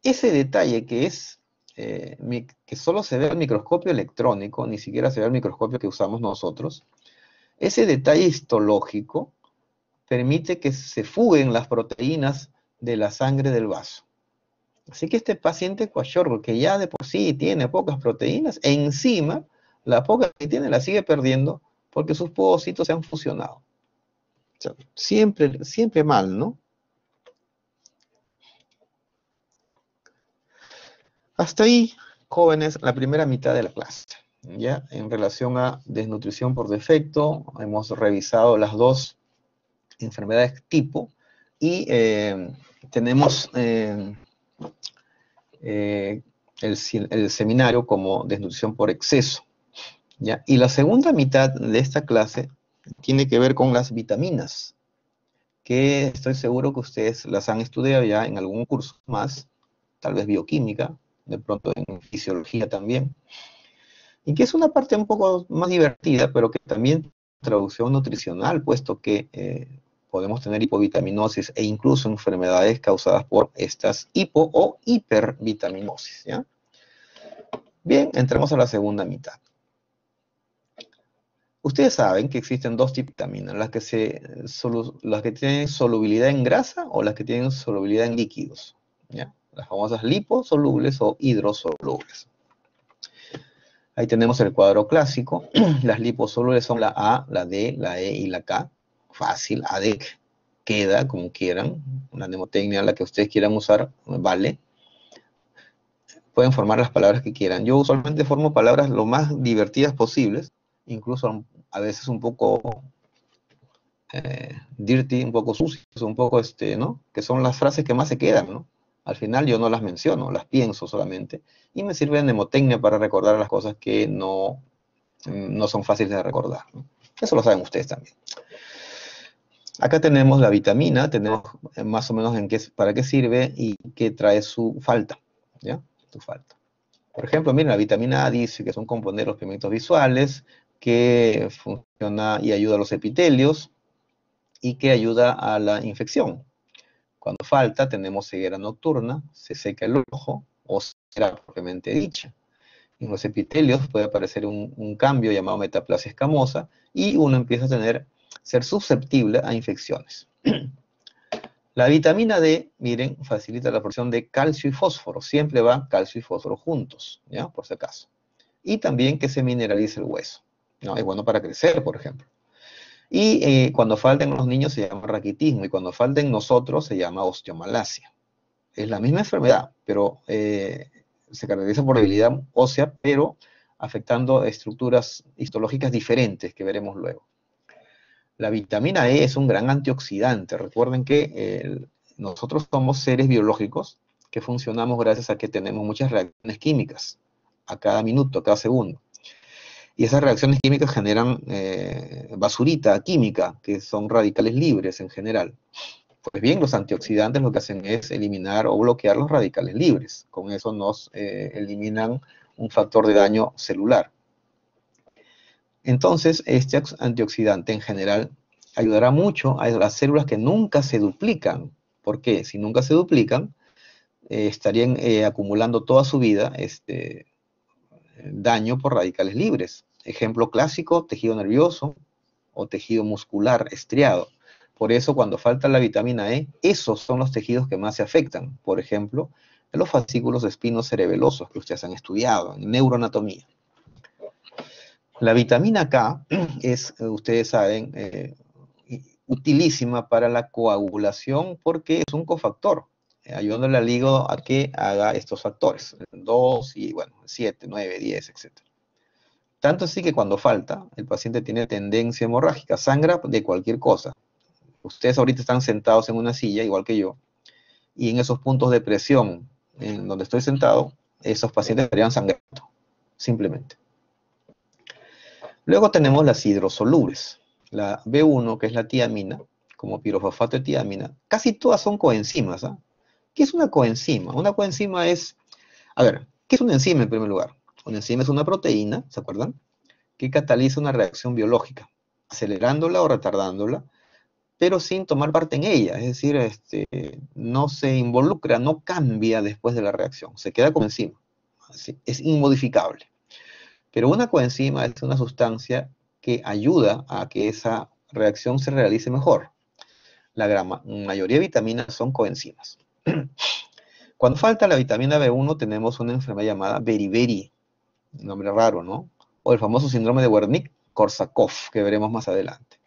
Ese detalle que es eh, que solo se ve al microscopio electrónico, ni siquiera se ve al microscopio que usamos nosotros, ese detalle histológico permite que se fuguen las proteínas de la sangre del vaso. Así que este paciente cuachorro, que ya de por sí tiene pocas proteínas, encima, la poca que tiene la sigue perdiendo porque sus podocitos se han fusionado. siempre, siempre mal, ¿no? Hasta ahí, jóvenes, la primera mitad de la clase. ¿ya? En relación a desnutrición por defecto, hemos revisado las dos enfermedades tipo y eh, tenemos eh, eh, el seminario como desnutrición por exceso. Y la segunda mitad de esta clase tiene que ver con las vitaminas, que estoy seguro que ustedes las han estudiado ya en algún curso más, tal vez bioquímica, de pronto en fisiología también, y que es una parte un poco más divertida, pero que también traducción nutricional, puesto que eh, podemos tener hipovitaminosis e incluso enfermedades causadas por estas hipo o hipervitaminosis. Bien, entremos a la segunda mitad. Ustedes saben que existen dos tipos de vitaminas, las que, se, las que tienen solubilidad en grasa o las que tienen solubilidad en líquidos. ¿ya? Las famosas liposolubles o hidrosolubles. Ahí tenemos el cuadro clásico. Las liposolubles son la A, la D, la E y la K. Fácil, ADEC queda como quieran. La mnemotecnia, la que ustedes quieran usar, vale. Pueden formar las palabras que quieran. Yo usualmente formo palabras lo más divertidas posibles incluso a veces un poco eh, dirty, un poco sucios, un poco, este, ¿no? Que son las frases que más se quedan, ¿no? Al final yo no las menciono, las pienso solamente, y me sirve de mnemotecnia para recordar las cosas que no, no son fáciles de recordar. Eso lo saben ustedes también. Acá tenemos la vitamina, tenemos más o menos en qué, para qué sirve y qué trae su falta, ¿ya? Su falta. Por ejemplo, miren, la vitamina A dice que son componer los pigmentos visuales, que funciona y ayuda a los epitelios y que ayuda a la infección. Cuando falta, tenemos ceguera nocturna, se seca el ojo o será propiamente dicha. En los epitelios puede aparecer un, cambio llamado metaplasia escamosa y uno empieza a tener, ser susceptible a infecciones. La vitamina D, miren, facilita la absorción de calcio y fósforo. Siempre va calcio y fósforo juntos. Por si acaso. Y también que se mineralice el hueso. ¿No? Es bueno para crecer, por ejemplo. Y eh, cuando falten los niños se llama raquitismo y cuando falten nosotros se llama osteomalacia. Es la misma enfermedad, pero eh, se caracteriza por debilidad ósea, pero afectando estructuras histológicas diferentes que veremos luego. La vitamina E es un gran antioxidante. Recuerden que nosotros somos seres biológicos que funcionamos gracias a que tenemos muchas reacciones químicas a cada minuto, a cada segundo. Y esas reacciones químicas generan eh, basurita química, que son radicales libres en general. Pues bien, los antioxidantes lo que hacen es eliminar o bloquear los radicales libres. Con eso nos eh, eliminan un factor de daño celular. Entonces, este antioxidante en general ayudará mucho a las células que nunca se duplican. porque Si nunca se duplican, eh, estarían acumulando toda su vida este, daño por radicales libres. Ejemplo clásico, tejido nervioso o tejido muscular estriado. Por eso, cuando falta la vitamina E, esos son los tejidos que más se afectan. Por ejemplo, los fascículos espinos cerebelosos que ustedes han estudiado en neuroanatomía. La vitamina K es, ustedes saben, eh, utilísima para la coagulación porque es un cofactor, eh, ayudándole al hígado a que haga estos factores, 2 y bueno, 7, 9, 10, etc. Tanto así que cuando falta, el paciente tiene tendencia hemorrágica, sangra de cualquier cosa. Ustedes ahorita están sentados en una silla, igual que yo, y en esos puntos de presión en donde estoy sentado, esos pacientes estarían sangrando, simplemente. Luego tenemos las hidrosolubles. La B1, que es la tiamina, como pirofosfato de tiamina, casi todas son coenzimas. ¿ah? ¿Qué es una coenzima? Una coenzima es, a ver, ¿qué es una enzima en primer lugar? Una enzima es una proteína, ¿se acuerdan? Que cataliza una reacción biológica, acelerándola o retardándola, pero sin tomar parte en ella, es decir, este, no se involucra, no cambia después de la reacción, se queda como enzima, es inmodificable. Pero una coenzima es una sustancia que ayuda a que esa reacción se realice mejor. La gran mayoría de vitaminas son coenzimas. Cuando falta la vitamina B1 tenemos una enfermedad llamada beriberi, nombre raro, ¿no? O el famoso síndrome de Wernicke-Korsakoff, que veremos más adelante.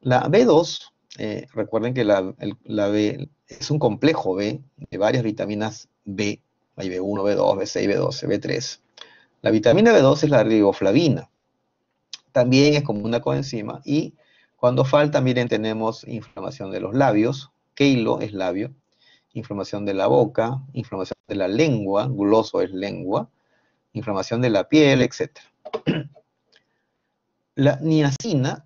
La B2, eh, recuerden que la, B es un complejo B de varias vitaminas B, hay B1, B2, B6, B12, B3. La vitamina B2 es la riboflavina. También es como una coenzima y cuando falta, miren, tenemos inflamación de los labios, keilo es labio, inflamación de la boca, inflamación de la lengua, guloso es lengua, inflamación de la piel, etc. La niacina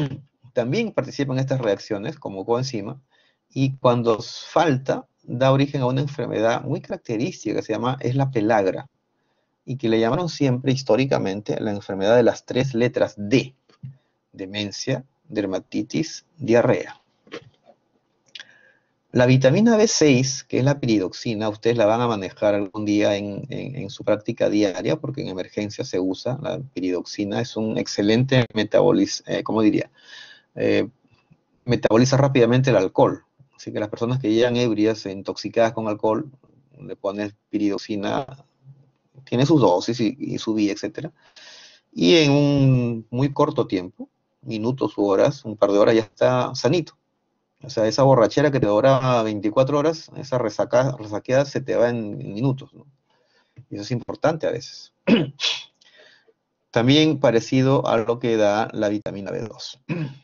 también participa en estas reacciones como coenzima y cuando falta da origen a una enfermedad muy característica que se llama, es la pelagra y que le llamaron siempre históricamente la enfermedad de las tres letras D, demencia, dermatitis, diarrea. La vitamina B6, que es la piridoxina, ustedes la van a manejar algún día en, su práctica diaria, porque en emergencia se usa. La piridoxina es un excelente metaboliz, eh, ¿cómo diría? Eh, metaboliza rápidamente el alcohol. Así que las personas que llegan ebrias, intoxicadas con alcohol, le ponen piridoxina tiene sus dosis y, su vía, etc. Y en un muy corto tiempo, minutos u horas, un par de horas, ya está sanito. O sea, esa borrachera que te dura 24 horas, esa resaca, resaqueada se te va en, minutos. ¿no? Y eso es importante a veces. También parecido a lo que da la vitamina B2.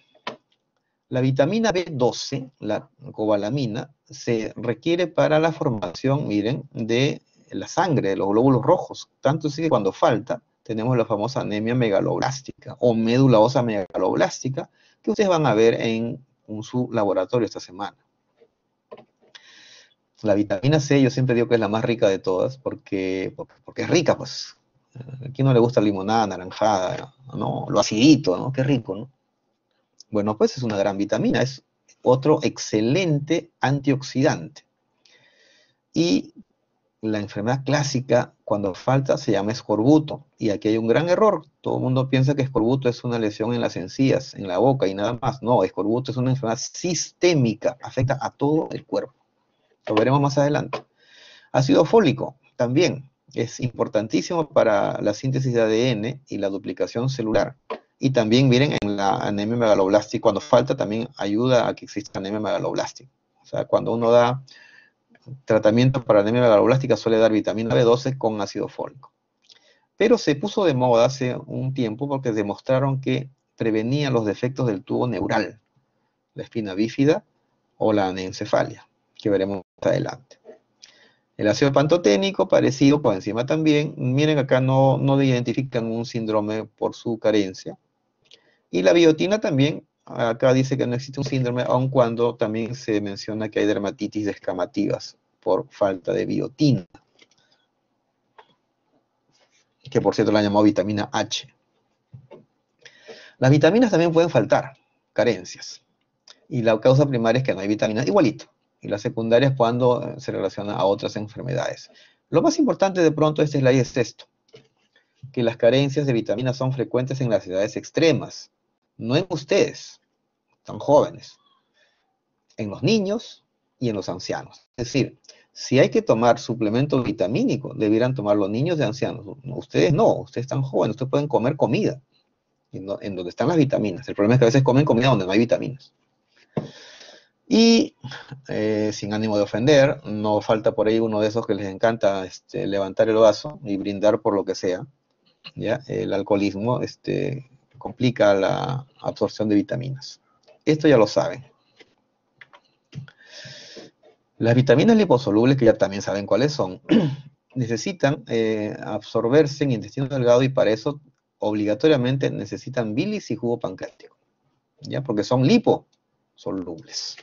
La vitamina B12, la cobalamina, se requiere para la formación, miren, de la sangre, de los glóbulos rojos. Tanto así que cuando falta, tenemos la famosa anemia megaloblástica o médula ósea megaloblástica, que ustedes van a ver en su laboratorio esta semana. La vitamina C yo siempre digo que es la más rica de todas porque, porque es rica, pues. ¿A quién no le gusta limonada, naranjada, no? Lo acidito, ¿no? Qué rico, ¿no? Bueno, pues es una gran vitamina, es otro excelente antioxidante. Y la enfermedad clásica, cuando falta, se llama escorbuto. Y aquí hay un gran error. Todo el mundo piensa que escorbuto es una lesión en las encías, en la boca y nada más. No, escorbuto es una enfermedad sistémica, afecta a todo el cuerpo. Lo veremos más adelante. Ácido fólico, también. Es importantísimo para la síntesis de ADN y la duplicación celular. Y también, miren, en la anemia megaloblástica, cuando falta, también ayuda a que exista anemia megaloblástica. O sea, cuando uno da tratamiento para anemia megaloblástica, suele dar vitamina B12 con ácido fólico. Pero se puso de moda hace un tiempo porque demostraron que prevenía los defectos del tubo neural, la espina bífida o la anencefalia, que veremos más adelante. El ácido pantoténico, parecido, por encima también. Miren acá no, no identifican un síndrome por su carencia. Y la biotina también, acá dice que no existe un síndrome, aun cuando también se menciona que hay dermatitis descamativas por falta de biotina. Que por cierto la llamó vitamina H. Las vitaminas también pueden faltar, carencias. Y la causa primaria es que no hay vitaminas, igualito y la secundaria es cuando eh, se relaciona a otras enfermedades. Lo más importante de pronto de este slide es esto, que las carencias de vitaminas son frecuentes en las edades extremas, no en ustedes, tan jóvenes, en los niños y en los ancianos. Es decir, si hay que tomar suplemento vitamínico, debieran tomar los niños y ancianos. Ustedes no, ustedes están jóvenes, ustedes pueden comer comida en donde están las vitaminas. El problema es que a veces comen comida donde no hay vitaminas. Y eh, sin ánimo de ofender, no falta por ahí uno de esos que les encanta este, levantar el vaso y brindar por lo que sea. ¿ya? El alcoholismo este, complica la absorción de vitaminas. Esto ya lo saben. Las vitaminas liposolubles, que ya también saben cuáles son, necesitan eh, absorberse en intestino delgado y para eso obligatoriamente necesitan bilis y jugo pancreático, ¿ya? Porque son liposolubles.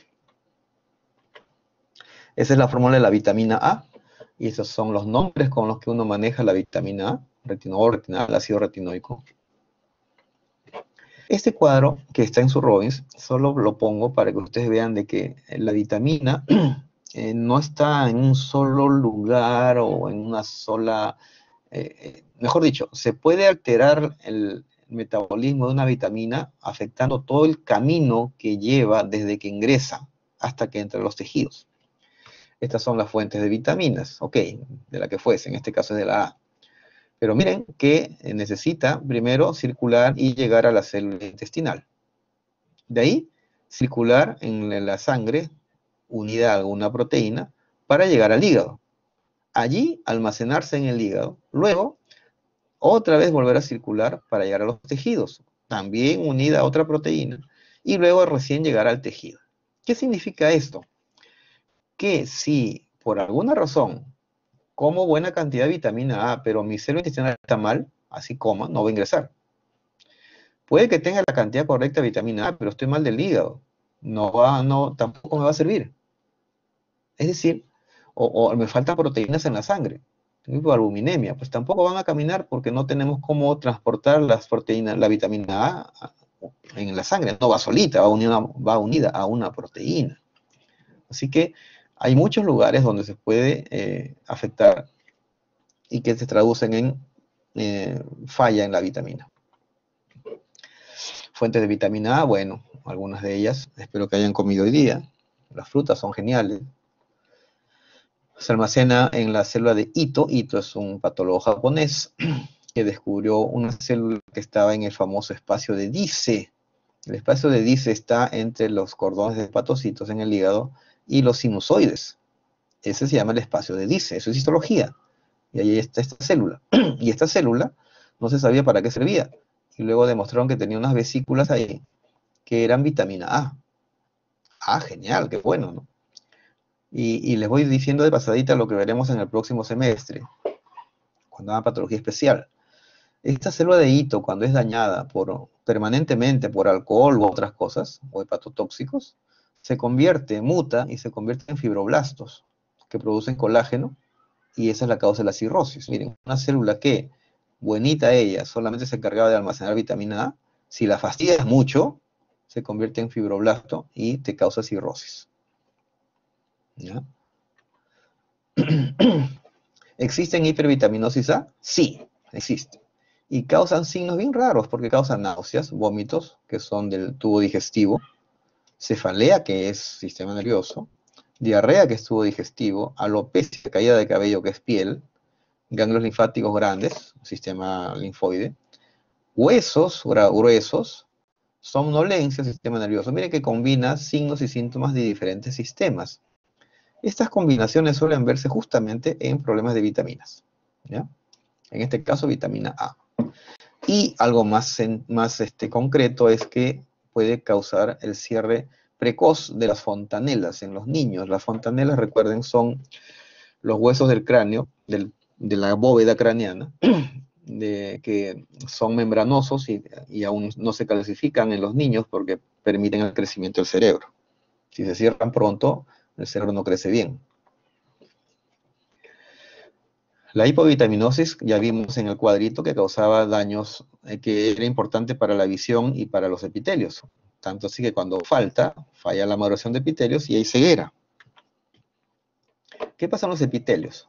Esa es la fórmula de la vitamina A. Y esos son los nombres con los que uno maneja la vitamina A, retinol, retinal, ácido retinoico. Este cuadro que está en su Robbins, solo lo pongo para que ustedes vean de que la vitamina eh, no está en un solo lugar o en una sola... Eh, eh, mejor dicho, se puede alterar el metabolismo de una vitamina afectando todo el camino que lleva desde que ingresa hasta que entra en los tejidos. Estas son las fuentes de vitaminas, ok, de la que fuese, en este caso es de la A. Pero miren que necesita primero circular y llegar a la célula intestinal. De ahí, circular en la sangre unida a alguna proteína para llegar al hígado. Allí, almacenarse en el hígado. Luego, otra vez volver a circular para llegar a los tejidos, también unida a otra proteína. Y luego recién llegar al tejido. ¿Qué significa esto? que si por alguna razón como buena cantidad de vitamina A, pero mi célula intestinal está mal, así coma, no va a ingresar. Puede que tenga la cantidad correcta de vitamina A, pero estoy mal del hígado. No va, no, tampoco me va a servir. Es decir, o, me faltan proteínas en la sangre. Tengo albuminemia, pues tampoco van a caminar porque no tenemos cómo transportar las proteínas, la vitamina A en la sangre. No va solita, va unida, va unida a una proteína. Así que hay muchos lugares donde se puede eh, afectar y que se traducen en eh, falla en la vitamina. Fuentes de vitamina A, bueno, algunas de ellas espero que hayan comido hoy día. Las frutas son geniales. Se almacena en la célula de Ito. Ito es un patólogo japonés que descubrió una célula que estaba en el famoso espacio de Dice. El espacio de Dice está entre los cordones de hepatocitos en el hígado y los sinusoides. Ese se llama el espacio de Dice, eso es histología. Y ahí está esta célula. y esta célula no se sabía para qué servía. Y luego demostraron que tenía unas vesículas ahí que eran vitamina A. Ah, genial, qué bueno, ¿no? Y, les voy diciendo de pasadita lo que veremos en el próximo semestre, cuando haga patología especial. Esta célula de hito, cuando es dañada por, permanentemente por alcohol u otras cosas, o hepatotóxicos, se convierte, muta y se convierte en fibroblastos que producen colágeno y esa es la causa de la cirrosis. Miren, una célula que, buenita ella, solamente se encargaba de almacenar vitamina A, si la fastidias mucho, se convierte en fibroblasto y te causa cirrosis. ¿Existen hipervitaminosis A? Sí, existe. Y causan signos bien raros porque causan náuseas, vómitos, que son del tubo digestivo, cefalea, que es sistema nervioso, diarrea, que es tubo digestivo, alopecia, caída de cabello, que es piel, ganglios linfáticos grandes, sistema linfoide, huesos gruesos, somnolencia, sistema nervioso. Miren que combina signos y síntomas de diferentes sistemas. Estas combinaciones suelen verse justamente en problemas de vitaminas. En este caso, vitamina A. Y algo más, más este, concreto es que puede causar el cierre precoz de las fontanelas en los niños. Las fontanelas, recuerden, son los huesos del cráneo, de la bóveda craneana, de, que son membranosos y, y, aún no se calcifican en los niños porque permiten el crecimiento del cerebro. Si se cierran pronto, el cerebro no crece bien. La hipovitaminosis, ya vimos en el cuadrito que causaba daños, eh, que era importante para la visión y para los epitelios. Tanto así que cuando falta, falla la maduración de epitelios y hay ceguera. ¿Qué pasa en los epitelios?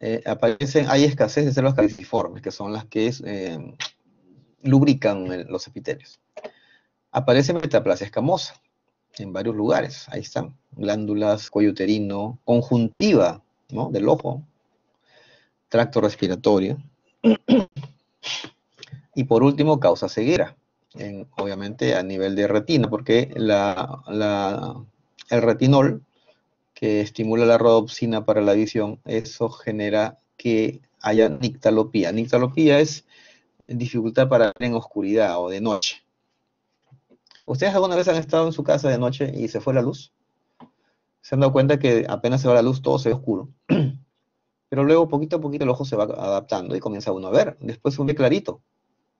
Eh, aparecen, hay escasez de células calciformes, que son las que eh, lubrican los epitelios. Aparece metaplasia escamosa en varios lugares, ahí están, glándulas, cuello uterino, conjuntiva ¿no? del ojo, tracto respiratorio. y por último, causa ceguera, obviamente a nivel de retina, porque el retinol que estimula la rodopsina para la visión, eso genera que haya nictalopía. Nictalopía es dificultad para ver en oscuridad o de noche. ¿Ustedes alguna vez han estado en su casa de noche y se fue la luz? Se han dado cuenta que apenas se va la luz todo se ve oscuro. Pero luego poquito a poquito el ojo se va adaptando y comienza uno a ver. Después se ve clarito,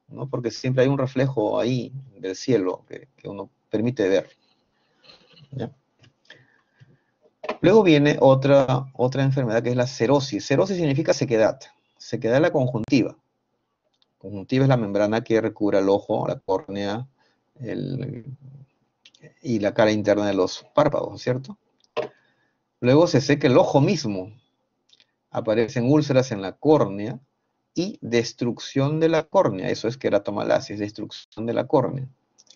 ¿no? Porque siempre hay un reflejo ahí del cielo que, uno permite ver. Luego viene otra, otra enfermedad que es la cerosis. Cerosis significa sequedad. Sequedad de la conjuntiva. Conjuntiva es la membrana que recubre el ojo, la córnea y la cara interna de los párpados, ¿cierto? Luego se seca el ojo mismo. Aparecen úlceras en la córnea y destrucción de la córnea. Eso es queratomalacia, destrucción de la córnea.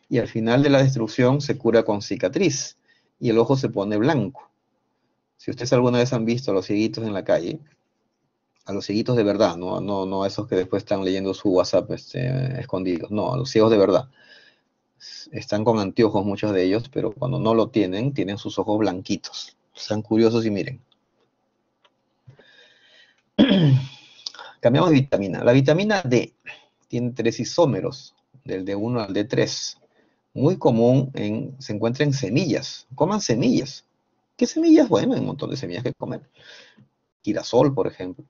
Y al final de la destrucción se cura con cicatriz y el ojo se pone blanco. Si ustedes alguna vez han visto a los cieguitos en la calle, a los cieguitos de verdad, no, no, no a esos que después están leyendo su WhatsApp este, escondidos, no, a los ciegos de verdad. Están con anteojos muchos de ellos, pero cuando no lo tienen, tienen sus ojos blanquitos. Sean curiosos y miren. Cambiamos de vitamina. La vitamina D tiene tres isómeros, del D1 al D3. Muy común en, se encuentra en semillas. Coman semillas. ¿Qué semillas? Bueno, hay un montón de semillas que comer. Girasol, por ejemplo.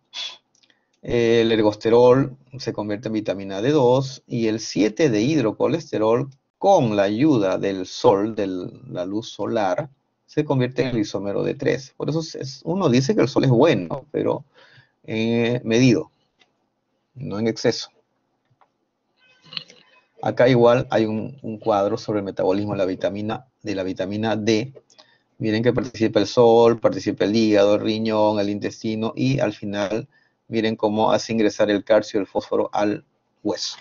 El ergosterol se convierte en vitamina D2 y el 7 de hidrocolesterol con la ayuda del sol, de la luz solar, se convierte en el isómero D3. Por eso uno dice que el sol es bueno, pero eh, medido, no en exceso. Acá igual hay un, un, cuadro sobre el metabolismo de la vitamina, de la vitamina D Miren que participa el sol, participa el hígado, el riñón, el intestino y al final miren cómo hace ingresar el calcio y el fósforo al hueso.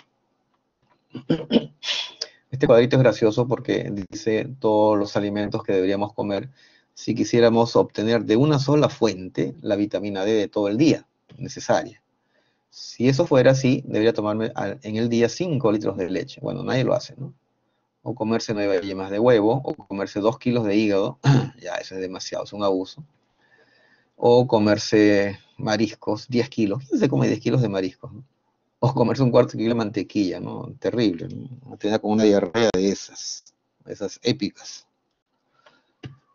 Este cuadrito es gracioso porque dice todos los alimentos que deberíamos comer si quisiéramos obtener de una sola fuente la vitamina D de todo el día necesaria. Si eso fuera así, debería tomarme en el día 5 litros de leche. Bueno, nadie lo hace, ¿no? o comerse nueve yemas de huevo, o comerse dos kilos de hígado, ya eso es demasiado, es un abuso. O comerse mariscos, 10 kilos. ¿Quién se come 10 kilos de mariscos? O comerse un cuarto de kilo de mantequilla, ¿no? Terrible, ¿no? Como una diarrea de esas, esas épicas.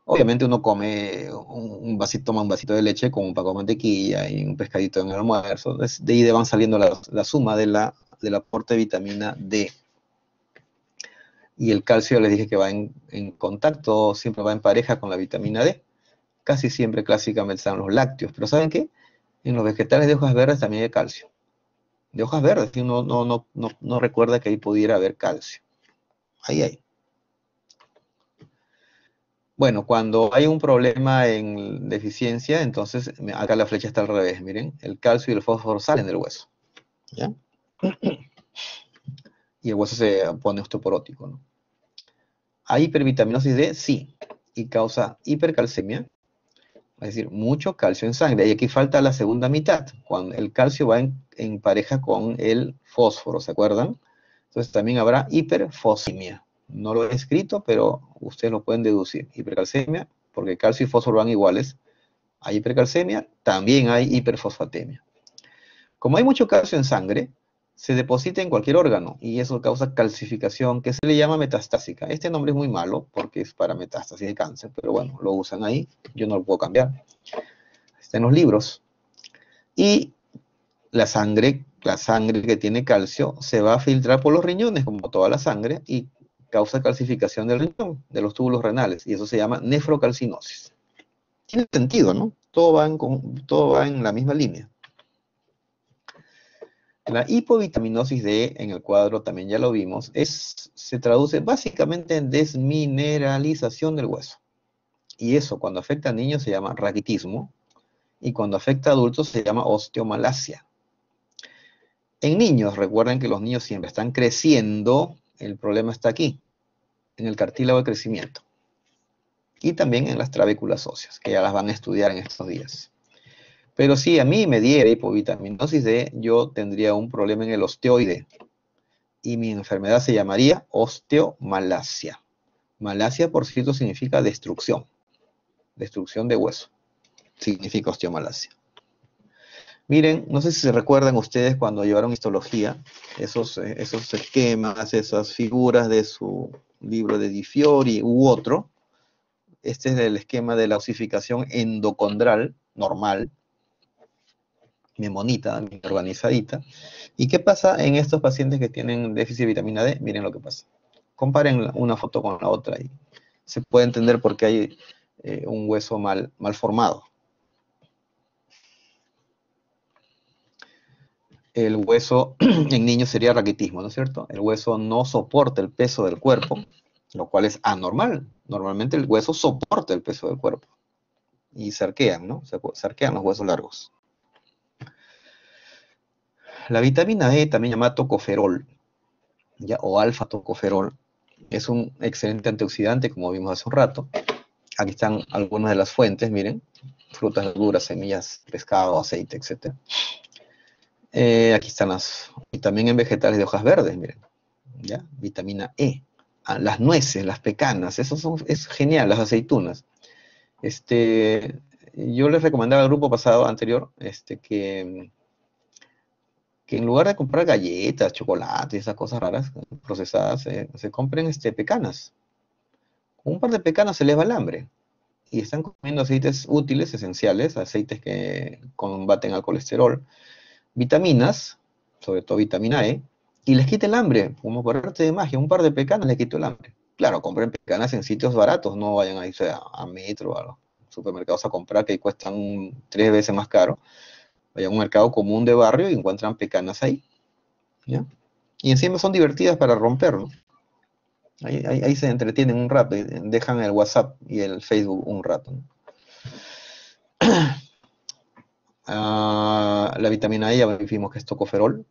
Obviamente uno come un, vasito, toma un vasito de leche con un paco de mantequilla y un pescadito en el almuerzo. De ahí van saliendo la, suma del aporte de vitamina D y el calcio les dije que va en, contacto, siempre va en pareja con la vitamina D. Casi siempre clásicamente están los lácteos, pero ¿saben qué? En los vegetales de hojas verdes también hay calcio. De hojas verdes, uno no, no, no, no recuerda que ahí pudiera haber calcio. Ahí hay. Bueno, cuando hay un problema en deficiencia, entonces acá la flecha está al revés, miren, el calcio y el fósforo salen del hueso. ¿Ya? Y el hueso se pone osteoporótico, ¿no? ¿Hay hipervitaminosis D? Sí, y causa hipercalcemia, es decir, mucho calcio en sangre. Y aquí falta la segunda mitad, cuando el calcio va en, pareja con el fósforo, ¿se acuerdan? Entonces también habrá hiperfosimia. No lo he escrito, pero ustedes lo pueden deducir. Hipercalcemia, porque calcio y fósforo van iguales. Hay hipercalcemia, también hay hiperfosfatemia. Como hay mucho calcio en sangre, se deposita en cualquier órgano y eso causa calcificación que se le llama metastásica. Este nombre es muy malo porque es para metástasis de cáncer, pero bueno, lo usan ahí, yo no lo puedo cambiar. Está en los libros. Y la sangre, la sangre que tiene calcio se va a filtrar por los riñones, como toda la sangre, y causa calcificación del riñón, de los túbulos renales, y eso se llama nefrocalcinosis. Tiene sentido, ¿no? Todo va en, la misma línea. La hipovitaminosis D, en el cuadro también ya lo vimos, se traduce básicamente en desmineralización del hueso. Y eso cuando afecta a niños se llama raquitismo y cuando afecta a adultos se llama osteomalacia. En niños, recuerden que los niños siempre están creciendo, el problema está aquí, en el cartílago de crecimiento. Y también en las trabéculas óseas, que ya las van a estudiar en estos días. Pero si a mí me diera hipovitaminosis D, yo tendría un problema en el osteoide. Y mi enfermedad se llamaría osteomalacia. Malacia, por cierto, significa destrucción. Destrucción de hueso. Significa osteomalacia. Miren, no sé si se recuerdan ustedes cuando llevaron histología, esos, eh, esos esquemas, esas figuras de su libro de Di Fiori u otro. Este es el esquema de la osificación endocondral normal, bien bonita, bien organizadita. ¿Y qué pasa en estos pacientes que tienen déficit de vitamina D? Miren lo que pasa. Comparen una foto con la otra y se puede entender por qué hay eh, un hueso mal, mal formado. El hueso en niños sería raquitismo, ¿no es cierto? El hueso no soporta el peso del cuerpo, lo cual es anormal. Normalmente el hueso soporta el peso del cuerpo. Y se arquean, ¿no? Se arquean los huesos largos. La vitamina E, también llamada tocoferol, ¿ya? o alfa-tocoferol, es un excelente antioxidante, como vimos hace un rato. Aquí están algunas de las fuentes, miren, frutas, verduras, semillas, pescado, aceite, etc. Eh, aquí están las, y también en vegetales de hojas verdes, miren, ¿ya? Vitamina E. Ah, las nueces, las pecanas, eso son, es genial, las aceitunas. Este, yo les recomendaba al grupo pasado, anterior, este, que que en lugar de comprar galletas, chocolate, esas cosas raras procesadas, se compren este, pecanas. Con un par de pecanas se les va el hambre. Y están comiendo aceites útiles, esenciales, aceites que combaten al colesterol, vitaminas, sobre todo vitamina E, y les quita el hambre, como por arte de magia, un par de pecanas les quita el hambre. Claro, compren pecanas en sitios baratos, no vayan a irse a, a metro, a los supermercados a comprar que cuestan tres veces más caro Vayan a un mercado común de barrio y encuentran pecanas ahí. Y encima son divertidas para romperlo. Ahí, se entretienen un rato, dejan el WhatsApp y el Facebook un rato. Ah, la vitamina E, ya vimos que es tocoferol,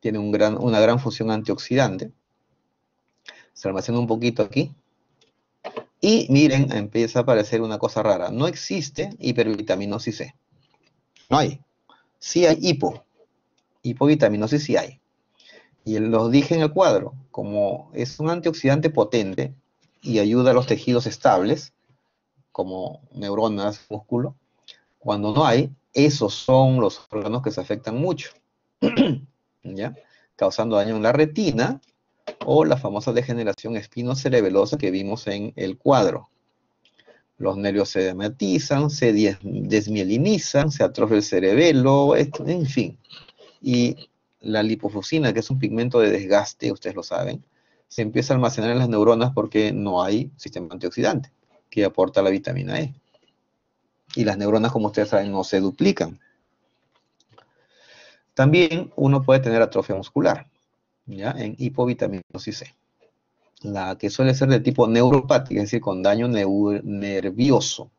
tiene una gran función antioxidante. Se almacena un poquito aquí. Y miren, empieza a aparecer una cosa rara. No existe hipervitaminosis C. No hay sí hay hipo, hipovitaminosis sí hay. Y lo dije en el cuadro, como es un antioxidante potente y ayuda a los tejidos estables, como neuronas, músculo, cuando no hay, esos son los órganos que se afectan mucho, ¿ya? Causando daño en la retina o la famosa degeneración espinocerebelosa que vimos en el cuadro los nervios se dematizan, se desmielinizan, se atrofia el cerebelo, en fin. Y la lipofusina, que es un pigmento de desgaste, ustedes lo saben, se empieza a almacenar en las neuronas porque no hay sistema antioxidante que aporta la vitamina E. Y las neuronas, como ustedes saben, no se duplican. También uno puede tener atrofia muscular, ¿ya? En hipovitaminosis C la que suele ser de tipo neuropática, es decir, con daño nervioso.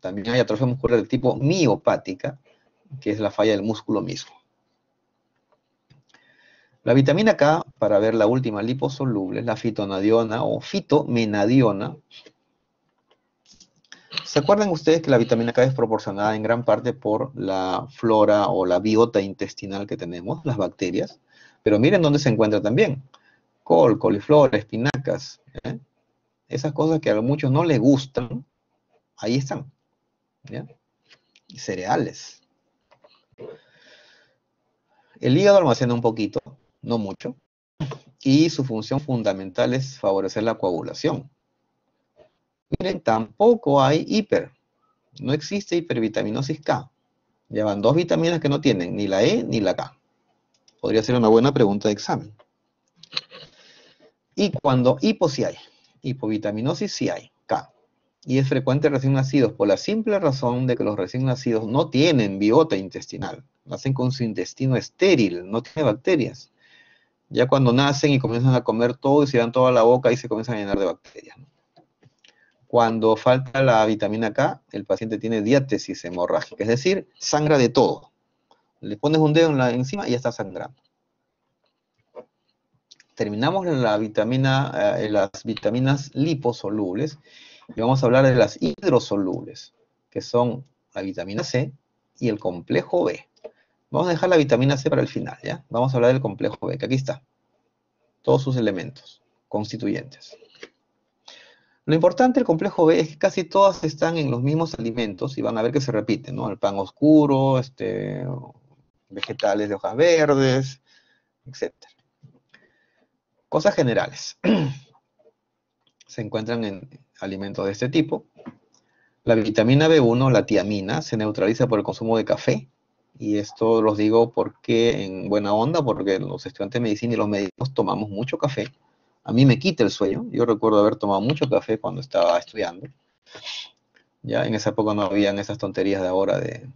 También hay atrofia muscular de tipo miopática, que es la falla del músculo mismo. La vitamina K, para ver la última liposoluble, la fitonadiona o fitomenadiona, ¿Se acuerdan ustedes que la vitamina K es proporcionada en gran parte por la flora o la biota intestinal que tenemos, las bacterias? Pero miren dónde se encuentra también. Col, coliflor, espinacas. ¿eh? Esas cosas que a muchos no les gustan, ahí están. Cereales. El hígado almacena un poquito, no mucho, y su función fundamental es favorecer la coagulación. Miren, tampoco hay hiper. No existe hipervitaminosis K. Llevan dos vitaminas que no tienen, ni la E ni la K. Podría ser una buena pregunta de examen. Y cuando hipo sí hay, hipovitaminosis sí hay, K. Y es frecuente recién nacidos por la simple razón de que los recién nacidos no tienen biota intestinal. Nacen con su intestino estéril, no tiene bacterias. Ya cuando nacen y comienzan a comer todo y se dan toda la boca y se comienzan a llenar de bacterias. Cuando falta la vitamina K, el paciente tiene diátesis hemorrágica, es decir, sangra de todo. Le pones un dedo en la, encima y ya está sangrando. Terminamos la vitamina, eh, las vitaminas liposolubles y vamos a hablar de las hidrosolubles, que son la vitamina C y el complejo B. Vamos a dejar la vitamina C para el final, ¿ya? Vamos a hablar del complejo B, que aquí está. Todos sus elementos constituyentes. Lo importante del complejo B es que casi todas están en los mismos alimentos y van a ver que se repiten, ¿no? El pan oscuro, este, vegetales de hojas verdes, etc. Cosas generales. se encuentran en alimentos de este tipo. La vitamina B1, la tiamina, se neutraliza por el consumo de café. Y esto los digo porque en buena onda, porque los estudiantes de medicina y los médicos tomamos mucho café a mí me quita el sueño. Yo recuerdo haber tomado mucho café cuando estaba estudiando. Ya en esa época no habían esas tonterías de ahora de,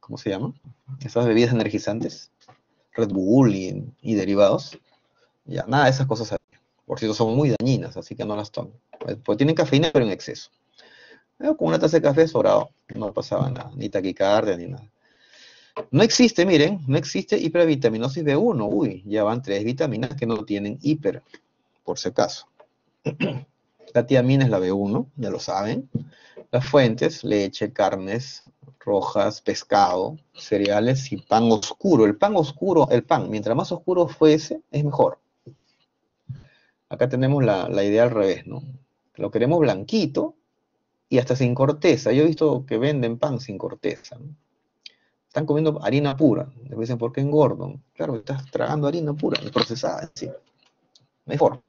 ¿cómo se llama? Esas bebidas energizantes, Red Bull y, derivados. Ya, nada de esas cosas había. Por cierto, son muy dañinas, así que no las tomen. Pues tienen cafeína, pero en exceso. con una taza de café sobrado, no pasaba nada, ni taquicardia, ni nada. No existe, miren, no existe hipervitaminosis B1. Uy, ya van tres vitaminas que no tienen hiper por si acaso. La tiamina es la B1, ya lo saben. Las fuentes, leche, carnes rojas, pescado, cereales y pan oscuro. El pan oscuro, el pan, mientras más oscuro fuese, es mejor. Acá tenemos la, idea al revés, ¿no? Lo queremos blanquito y hasta sin corteza. Yo he visto que venden pan sin corteza. Están comiendo harina pura. Me dicen, ¿por qué engordan? Claro, estás tragando harina pura, procesada, sí. Mejor.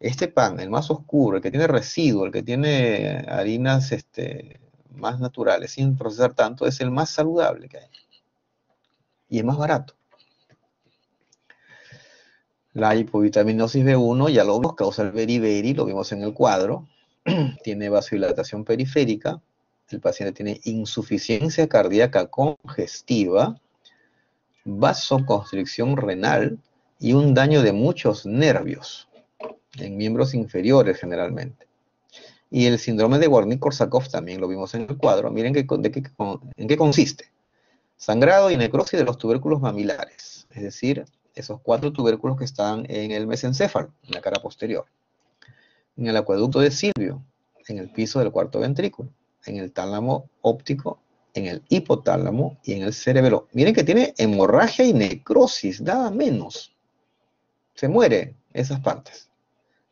Este pan, el más oscuro, el que tiene residuo, el que tiene harinas este, más naturales, sin procesar tanto, es el más saludable que hay. Y es más barato. La hipovitaminosis B1, ya lo vimos, causa el beriberi, lo vimos en el cuadro. tiene vasodilatación periférica. El paciente tiene insuficiencia cardíaca congestiva, vasoconstricción renal y un daño de muchos nervios en miembros inferiores generalmente. Y el síndrome de Wernicke-Korsakoff también lo vimos en el cuadro. Miren en qué consiste. Sangrado y necrosis de los tubérculos mamilares, es decir, esos cuatro tubérculos que están en el mesencéfalo, en la cara posterior. En el acueducto de Silvio, en el piso del cuarto ventrículo, en el tálamo óptico, en el hipotálamo y en el cerebelo. Miren que tiene hemorragia y necrosis, nada menos. Se muere esas partes.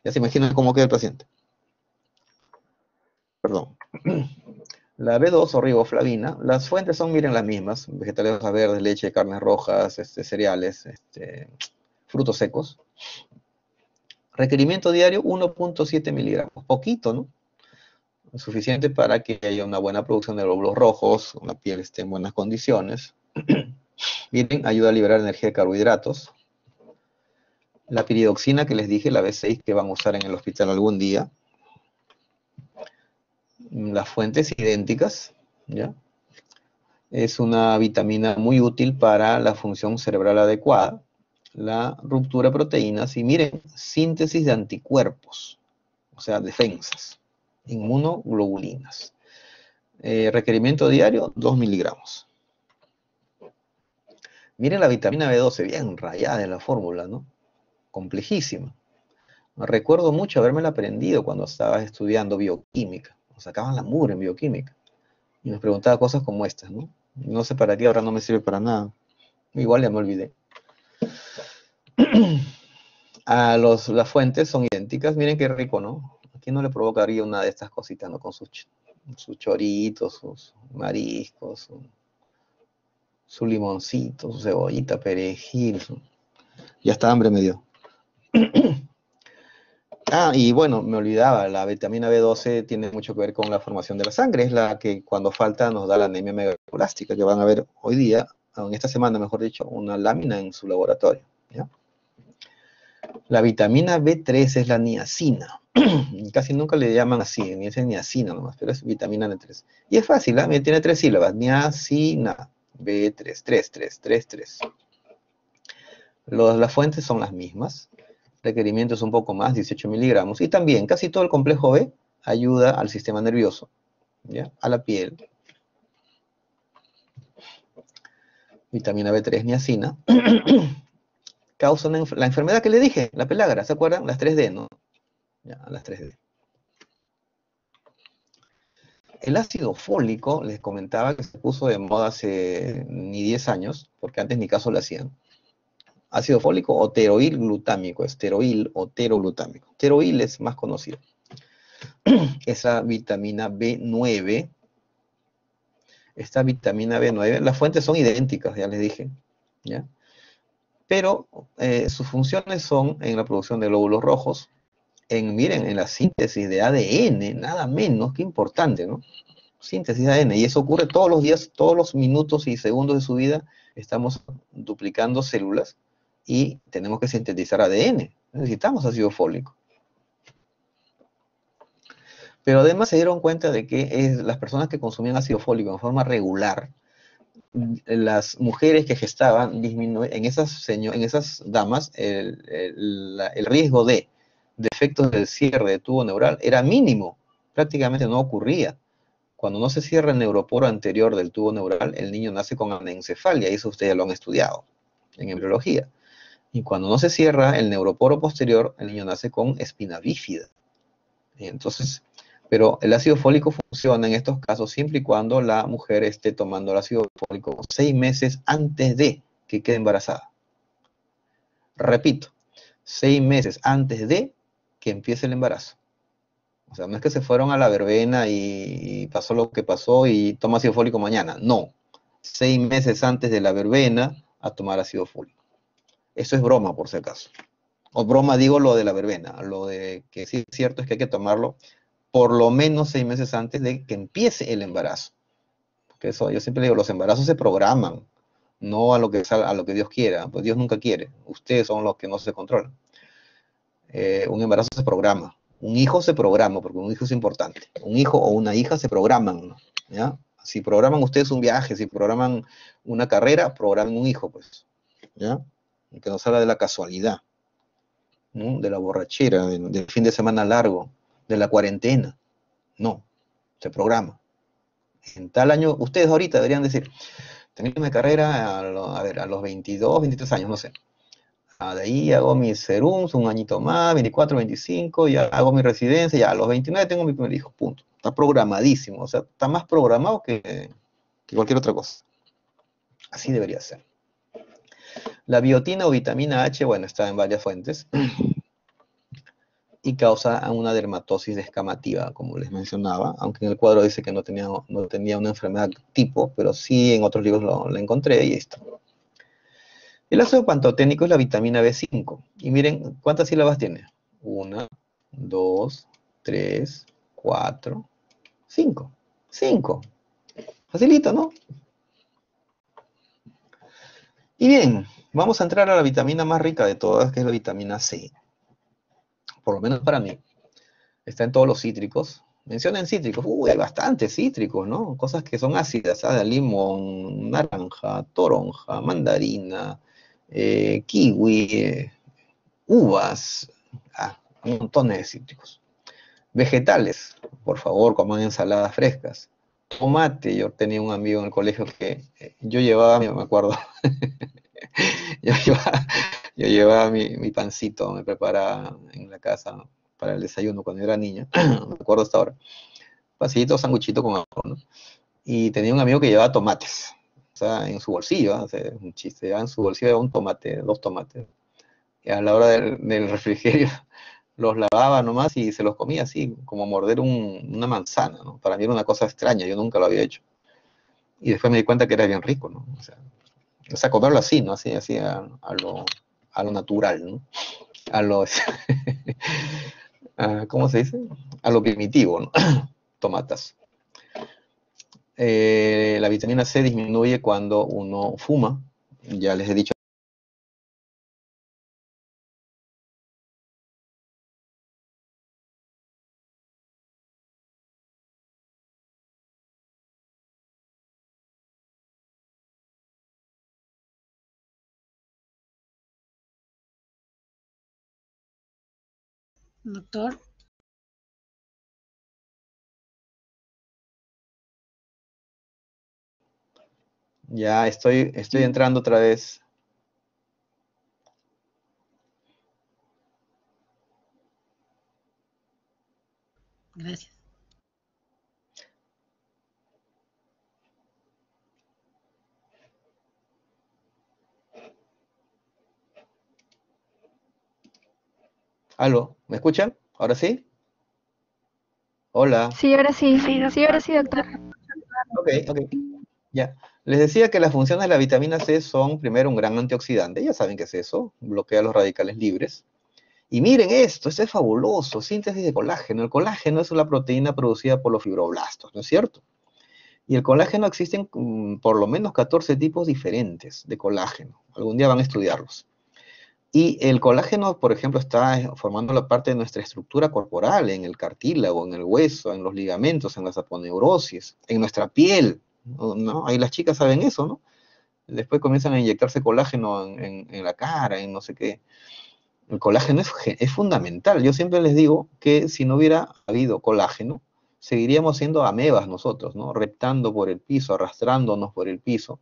Ya se imaginan cómo queda el paciente. Perdón. La B2 o riboflavina, las fuentes son, miren, las mismas, vegetales verdes, leche, carnes rojas, este, cereales, este, frutos secos. Requerimiento diario 1.7 miligramos, poquito, ¿no? Suficiente para que haya una buena producción de glóbulos rojos, la piel esté en buenas condiciones. miren, ayuda a liberar energía de carbohidratos, la piridoxina que les dije, la B6 que van a usar en el hospital algún día. Las fuentes idénticas, ¿ya? Es una vitamina muy útil para la función cerebral adecuada, la ruptura de proteínas y miren, síntesis de anticuerpos, o sea, defensas, inmunoglobulinas. Eh, requerimiento diario, 2 miligramos. Miren la vitamina B12, bien rayada en la fórmula, ¿no? Complejísima. Recuerdo mucho haberme aprendido cuando estaba estudiando bioquímica. nos sacaban la mugre en bioquímica. Y nos preguntaba cosas como estas, ¿no? No sé para qué, ahora no me sirve para nada. Igual ya me olvidé. A los, las fuentes son idénticas. Miren qué rico, ¿no? Aquí no le provocaría una de estas cositas, ¿no? Con sus, sus choritos, sus mariscos, su, limoncito, su cebollita, perejil. Ya está hambre me dio. Ah, y bueno, me olvidaba, la vitamina B12 tiene mucho que ver con la formación de la sangre, es la que cuando falta nos da la anemia megaplástica, que van a ver hoy día, en esta semana mejor dicho, una lámina en su laboratorio. La vitamina B3 es la niacina. Casi nunca le llaman así, ni es niacina nomás, pero es vitamina B3. Y es fácil, ¿eh? tiene tres sílabas, niacina, B3, 3, 3, 3, 3. las fuentes son las mismas, requerimiento es un poco más, 18 miligramos. Y también casi todo el complejo B ayuda al sistema nervioso, ¿ya? a la piel. Vitamina B3, niacina. Causa la enfermedad que le dije, la pelagra, ¿se acuerdan? Las 3D, ¿no? Ya, las 3D. El ácido fólico, les comentaba que se puso de moda hace ni 10 años, porque antes ni caso lo hacían ácido fólico o teroil glutámico, esteroil o teroglutámico. Teroil es más conocido. Esa vitamina B9, esta vitamina B9, las fuentes son idénticas, ya les dije, ¿ya? Pero eh, sus funciones son en la producción de glóbulos rojos, en, miren, en la síntesis de ADN, nada menos, que importante, ¿no? Síntesis de ADN, y eso ocurre todos los días, todos los minutos y segundos de su vida, estamos duplicando células y tenemos que sintetizar ADN. Necesitamos ácido fólico. Pero además se dieron cuenta de que las personas que consumían ácido fólico en forma regular, las mujeres que gestaban, en esas, en esas damas, el, el riesgo de defectos del cierre de tubo neural era mínimo, prácticamente no ocurría. Cuando no se cierra el neuroporo anterior del tubo neural, el niño nace con anencefalia, eso ustedes lo han estudiado en embriología. Y cuando no se cierra el neuroporo posterior, el niño nace con espina bífida. Entonces, pero el ácido fólico funciona en estos casos siempre y cuando la mujer esté tomando el ácido fólico seis meses antes de que quede embarazada. Repito, seis meses antes de que empiece el embarazo. O sea, no es que se fueron a la verbena y, pasó lo que pasó y toma ácido fólico mañana. No, seis meses antes de la verbena a tomar ácido fólico. Eso es broma, por si acaso. O broma digo lo de la verbena, lo de que sí es cierto es que hay que tomarlo por lo menos seis meses antes de que empiece el embarazo. Porque eso, yo siempre digo, los embarazos se programan, no a lo que, a lo que Dios quiera, pues Dios nunca quiere, ustedes son los que no se controlan. Eh, un embarazo se programa, un hijo se programa, porque un hijo es importante. Un hijo o una hija se programan, ¿ya? Si programan ustedes un viaje, si programan una carrera, programen un hijo, pues, ¿ya? Que nos habla de la casualidad, de la borrachera, del, fin de semana largo, de la cuarentena. No, se programa. En tal año, ustedes ahorita deberían decir, tengo mi carrera a los 22, 23 años, no sé. Ah, de ahí hago mis serums, un añito más, 24, 25, ya hago mi residencia, ya a los 29 tengo mi primer hijo, punto. Está programadísimo, o sea, está más programado que cualquier otra cosa. Así debería ser. La biotina o vitamina H, bueno, está en varias fuentes y causa una dermatosis descamativa, como les mencionaba, aunque en el cuadro dice que no tenía, no tenía una enfermedad tipo, pero sí en otros libros lo, encontré y está. El ácido pantoténico es la vitamina B5. Y miren, ¿cuántas sílabas tiene? Una, dos, tres, cuatro, cinco. Cinco. Facilito, ¿no? Y bien, Vamos a entrar a la vitamina más rica de todas, que es la vitamina C. Por lo menos para mí. Está en todos los cítricos. Mencionen cítricos. Uy, hay bastantes cítricos, ¿no? Cosas que son ácidas, ¿sabes? Limón, naranja, toronja, mandarina, eh, kiwi, eh, uvas. Ah, montón de cítricos. Vegetales, por favor, coman ensaladas frescas. Tomate, yo tenía un amigo en el colegio que eh, yo llevaba, me acuerdo, yo llevaba, mi, pancito, me preparaba en la casa para el desayuno cuando era niña, me acuerdo hasta ahora. pasito, sanguchito con arroz, ¿no? Y tenía un amigo que llevaba tomates, o sea, en su bolsillo, ¿no? un chiste, llevaba en su bolsillo un tomate, dos tomates. Y a la hora del, refrigerio los lavaba nomás y se los comía así, como morder una manzana, ¿no? Para mí era una cosa extraña, yo nunca lo había hecho. Y después me di cuenta que era bien rico, ¿no? O sea, o sea comerlo así, ¿no? Así, así a, lo, a lo natural, ¿no? A lo, ¿cómo se dice? A lo primitivo, ¿no? Tomatas. Eh, la vitamina C disminuye cuando uno fuma, ya les he dicho Doctor. Ya estoy, estoy entrando otra vez. Gracias. Aló, ¿me escuchan? ¿Ahora sí? Hola. Sí, ahora sí, sí, sí, ahora sí, doctor. Ok, ok. Ya. Les decía que las funciones de la vitamina C son, primero, un gran antioxidante. Ya saben qué es eso. Bloquea los radicales libres. Y miren esto, esto es fabuloso. Síntesis de colágeno. El colágeno es una proteína producida por los fibroblastos, ¿no es cierto? Y el colágeno existen mm, por lo menos 14 tipos diferentes de colágeno. Algún día van a estudiarlos. Y el colágeno, por ejemplo, está formando la parte de nuestra estructura corporal, en el cartílago, en el hueso, en los ligamentos, en las aponeurosis, en nuestra piel. ¿no? Ahí las chicas saben eso, ¿no? Después comienzan a inyectarse colágeno en, la cara, en no sé qué. El colágeno es, es, fundamental. Yo siempre les digo que si no hubiera habido colágeno, seguiríamos siendo amebas nosotros, ¿no? Reptando por el piso, arrastrándonos por el piso,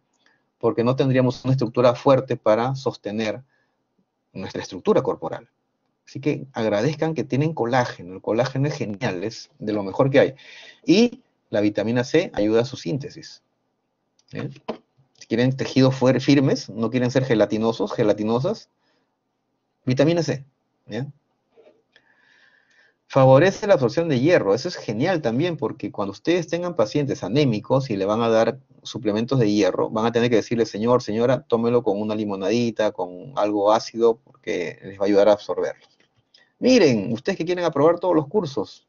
porque no tendríamos una estructura fuerte para sostener nuestra estructura corporal. Así que agradezcan que tienen colágeno. El colágeno es genial, es de lo mejor que hay. Y la vitamina C ayuda a su síntesis. ¿eh? Si quieren tejidos firmes, no quieren ser gelatinosos, gelatinosas, vitamina C. Favorece la absorción de hierro. Eso es genial también porque cuando ustedes tengan pacientes anémicos y le van a dar suplementos de hierro, van a tener que decirle, señor, señora, tómelo con una limonadita, con algo ácido, porque les va a ayudar a absorberlo. Miren, ustedes que quieren aprobar todos los cursos,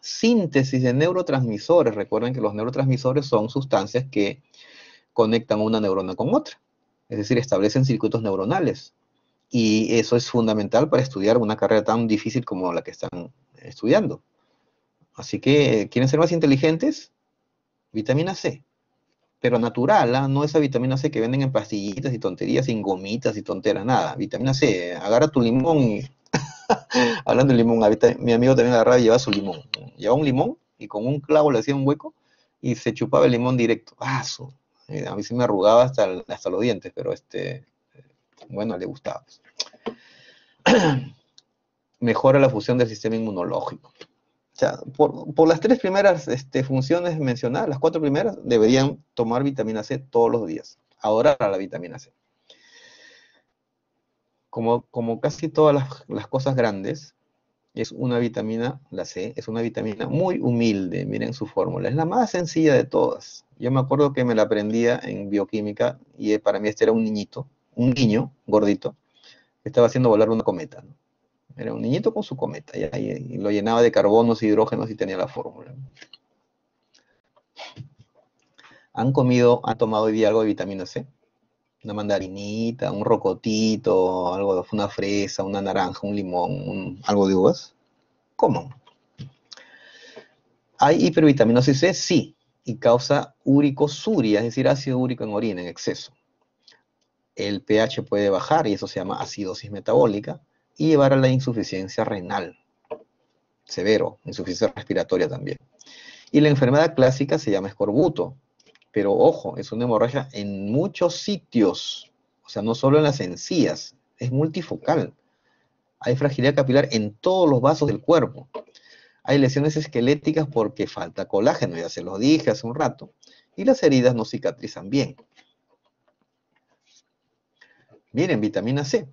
síntesis de neurotransmisores. Recuerden que los neurotransmisores son sustancias que conectan una neurona con otra, es decir, establecen circuitos neuronales. Y eso es fundamental para estudiar una carrera tan difícil como la que están estudiando. Así que, ¿quieren ser más inteligentes? Vitamina C. Pero natural, ¿ah? no esa vitamina C que venden en pastillitas y tonterías, sin gomitas y tonteras, nada. Vitamina C, agarra tu limón y Hablando de limón, mi amigo también agarraba y llevaba su limón. Llevaba un limón y con un clavo le hacía un hueco y se chupaba el limón directo. ¡Ah, eh, a mí se me arrugaba hasta, hasta los dientes, pero este, bueno, le gustaba. Pues. Mejora la función del sistema inmunológico. Por, las tres primeras este, funciones mencionadas, las cuatro primeras, deberían tomar vitamina C todos los días. Adorar a la vitamina C como, casi todas las, cosas grandes, es una vitamina, la C, es una vitamina muy humilde, miren su fórmula, es la más sencilla de todas. Yo me acuerdo que me la aprendía en bioquímica y eh, para mí este era un niñito, un niño gordito, que estaba haciendo volar una cometa. Era un niñito con su cometa y, lo llenaba de carbonos, hidrógenos y tenía la fórmula. ¿Han comido, han tomado hoy día algo de vitamina C? una mandarinita, un rocotito, algo de una fresa, una naranja, un limón, algo de uvas? ¿Cómo? ¿Hay hipervitaminosis C? Sí, y causa uricosuria, es decir, ácido úrico en orina en exceso. El pH puede bajar y eso se llama acidosis metabólica y llevar a la insuficiencia renal, severo, insuficiencia respiratoria también. Y la enfermedad clásica se llama escorbuto, pero ojo, es una hemorragia en muchos sitios, o sea, no solo en las encías, es multifocal. Hay fragilidad capilar en todos los vasos del cuerpo. Hay lesiones esqueléticas porque falta colágeno, ya se los dije hace un rato, y las heridas no cicatrizan bien. Miren, vitamina C.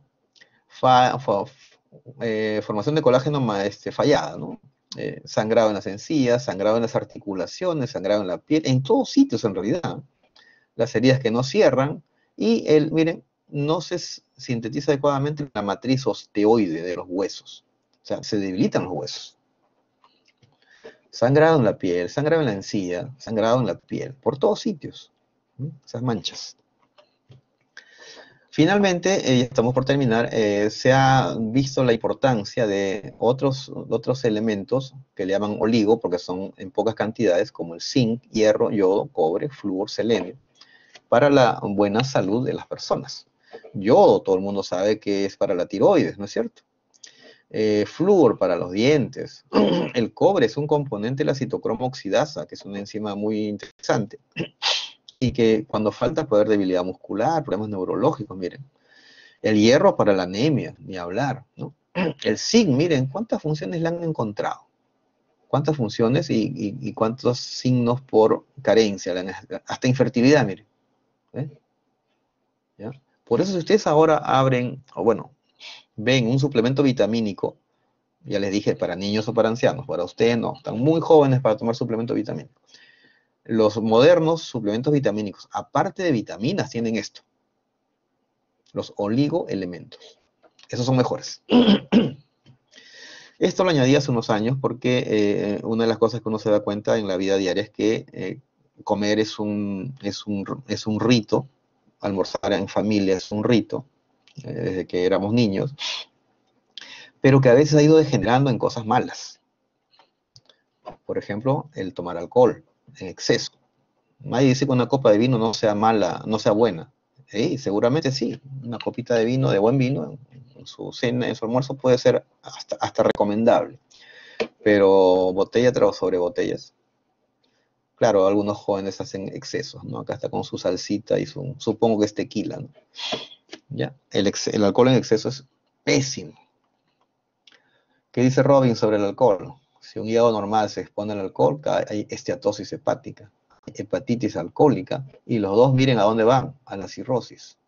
Eh, formación de colágeno este, fallada, ¿no? Eh, sangrado en las encías, sangrado en las articulaciones, sangrado en la piel, en todos sitios en realidad. Las heridas que no cierran y el, miren, no se sintetiza adecuadamente la matriz osteoide de los huesos. O sea, se debilitan los huesos. Sangrado en la piel, sangrado en la encía, sangrado en la piel, por todos sitios. Esas manchas. Finalmente, eh, estamos por terminar, eh, se ha visto la importancia de otros, otros elementos que le llaman oligo, porque son en pocas cantidades, como el zinc, hierro, yodo, cobre, flúor, selenio, para la buena salud de las personas. Yodo, todo el mundo sabe que es para la tiroides, ¿no es cierto? Eh, flúor para los dientes. El cobre es un componente de la citocromo oxidasa, que es una enzima muy interesante y que cuando falta haber debilidad muscular, problemas neurológicos, miren. El hierro para la anemia, ni hablar. El zinc, miren, ¿cuántas funciones le han encontrado? ¿Cuántas funciones y, cuántos signos por carencia? Hasta infertilidad, miren. ¿eh? Por eso si ustedes ahora abren, o bueno, ven un suplemento vitamínico, ya les dije, para niños o para ancianos, para ustedes no, están muy jóvenes para tomar suplemento vitamínico los modernos suplementos vitamínicos, aparte de vitaminas, tienen esto. Los oligoelementos. Esos son mejores. Esto lo añadí hace unos años porque eh, una de las cosas que uno se da cuenta en la vida diaria es que eh, comer es un, es, un, es un rito, almorzar en familia es un rito, eh, desde que éramos niños, pero que a veces ha ido degenerando en cosas malas. Por ejemplo, el tomar alcohol en exceso. Nadie dice que una copa de vino no sea mala, no sea buena. Seguramente sí. Una copita de vino, de buen vino, en su cena, en su almuerzo puede ser hasta, hasta recomendable. Pero botella tras sobre botellas. Claro, algunos jóvenes hacen excesos, ¿no? Acá está con su salsita y su, supongo que es tequila, ¿no? Ya, el, el alcohol en exceso es pésimo. ¿Qué dice Robin sobre el alcohol? Si un hígado normal se expone al alcohol, hay esteatosis hepática, hepatitis alcohólica, y los dos miren a dónde van, a la cirrosis.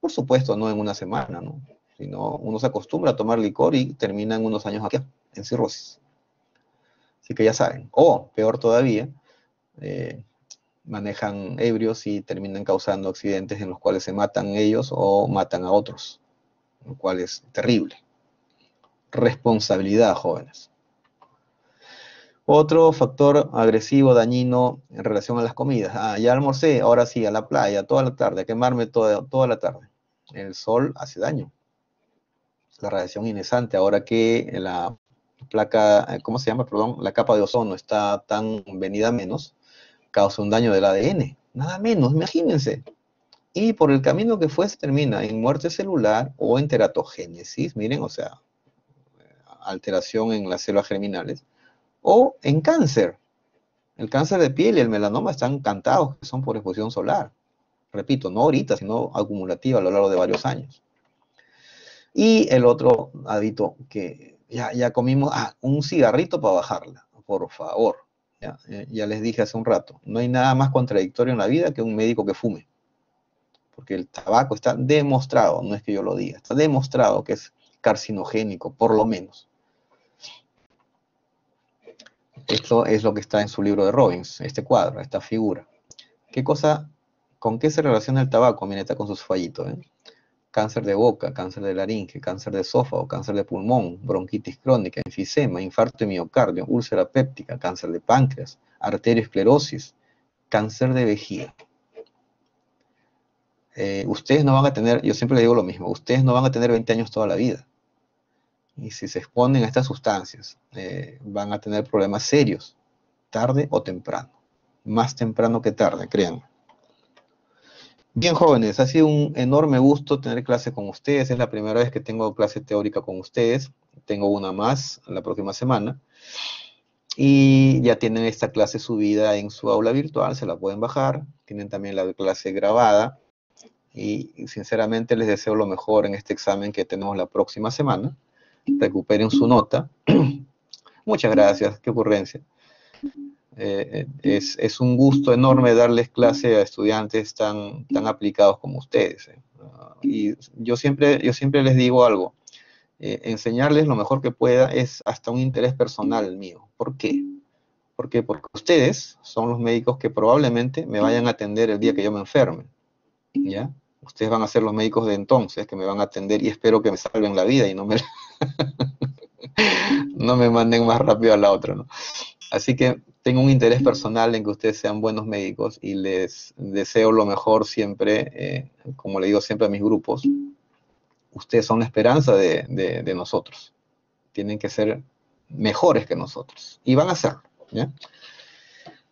Por supuesto, no en una semana, ¿no? Sino uno se acostumbra a tomar licor y termina en unos años aquí, en cirrosis. Así que ya saben. O, peor todavía, eh, manejan ebrios y terminan causando accidentes en los cuales se matan ellos o matan a otros, lo cual es terrible. Responsabilidad, jóvenes. Otro factor agresivo, dañino en relación a las comidas. Ah, ya almorcé, ahora sí, a la playa, toda la tarde, a quemarme toda, toda la tarde. El sol hace daño. La radiación inesante, ahora que la placa, eh, ¿cómo se llama? Perdón, la capa de ozono está tan venida menos, causa un daño del ADN. Nada menos, imagínense. Y por el camino que fue se termina en muerte celular o en teratogénesis, miren, o sea, alteración en las células germinales o en cáncer. El cáncer de piel y el melanoma están cantados, que son por exposición solar. Repito, no ahorita, sino acumulativa a lo largo de varios años. Y el otro hábito que ya, ya comimos, ah, un cigarrito para bajarla, por favor. Ya, ya les dije hace un rato, no hay nada más contradictorio en la vida que un médico que fume. Porque el tabaco está demostrado, no es que yo lo diga, está demostrado que es carcinogénico, por lo menos. Esto es lo que está en su libro de Robbins, este cuadro, esta figura. ¿Qué cosa, con qué se relaciona el tabaco? Miren, está con sus fallitos. ¿eh? Cáncer de boca, cáncer de laringe, cáncer de esófago, cáncer de pulmón, bronquitis crónica, enfisema, infarto de miocardio, úlcera péptica, cáncer de páncreas, arteriosclerosis, cáncer de vejiga. Eh, ustedes no van a tener, yo siempre le digo lo mismo, ustedes no van a tener 20 años toda la vida. Y si se exponen a estas sustancias, eh, van a tener problemas serios, tarde o temprano. Más temprano que tarde, créanme. Bien, jóvenes, ha sido un enorme gusto tener clase con ustedes. Es la primera vez que tengo clase teórica con ustedes. Tengo una más la próxima semana. Y ya tienen esta clase subida en su aula virtual, se la pueden bajar. Tienen también la clase grabada. Y sinceramente les deseo lo mejor en este examen que tenemos la próxima semana recuperen su nota. Muchas gracias, qué ocurrencia. Eh, es, es, un gusto enorme darles clase a estudiantes tan, tan aplicados como ustedes. Eh. y yo siempre, yo siempre les digo algo, eh, enseñarles lo mejor que pueda es hasta un interés personal mío. ¿Por qué? Porque, porque ustedes son los médicos que probablemente me vayan a atender el día que yo me enferme. ¿Ya? Ustedes van a ser los médicos de entonces que me van a atender y espero que me salven la vida y no me, no me manden más rápido a la otra. ¿no? Así que tengo un interés personal en que ustedes sean buenos médicos y les deseo lo mejor siempre, eh, como le digo siempre a mis grupos, ustedes son la esperanza de, nosotros. Tienen que ser mejores que nosotros. Y van a serlo.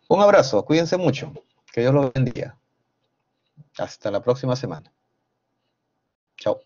Un abrazo, cuídense mucho. Que Dios los bendiga. Hasta la próxima semana. Chao.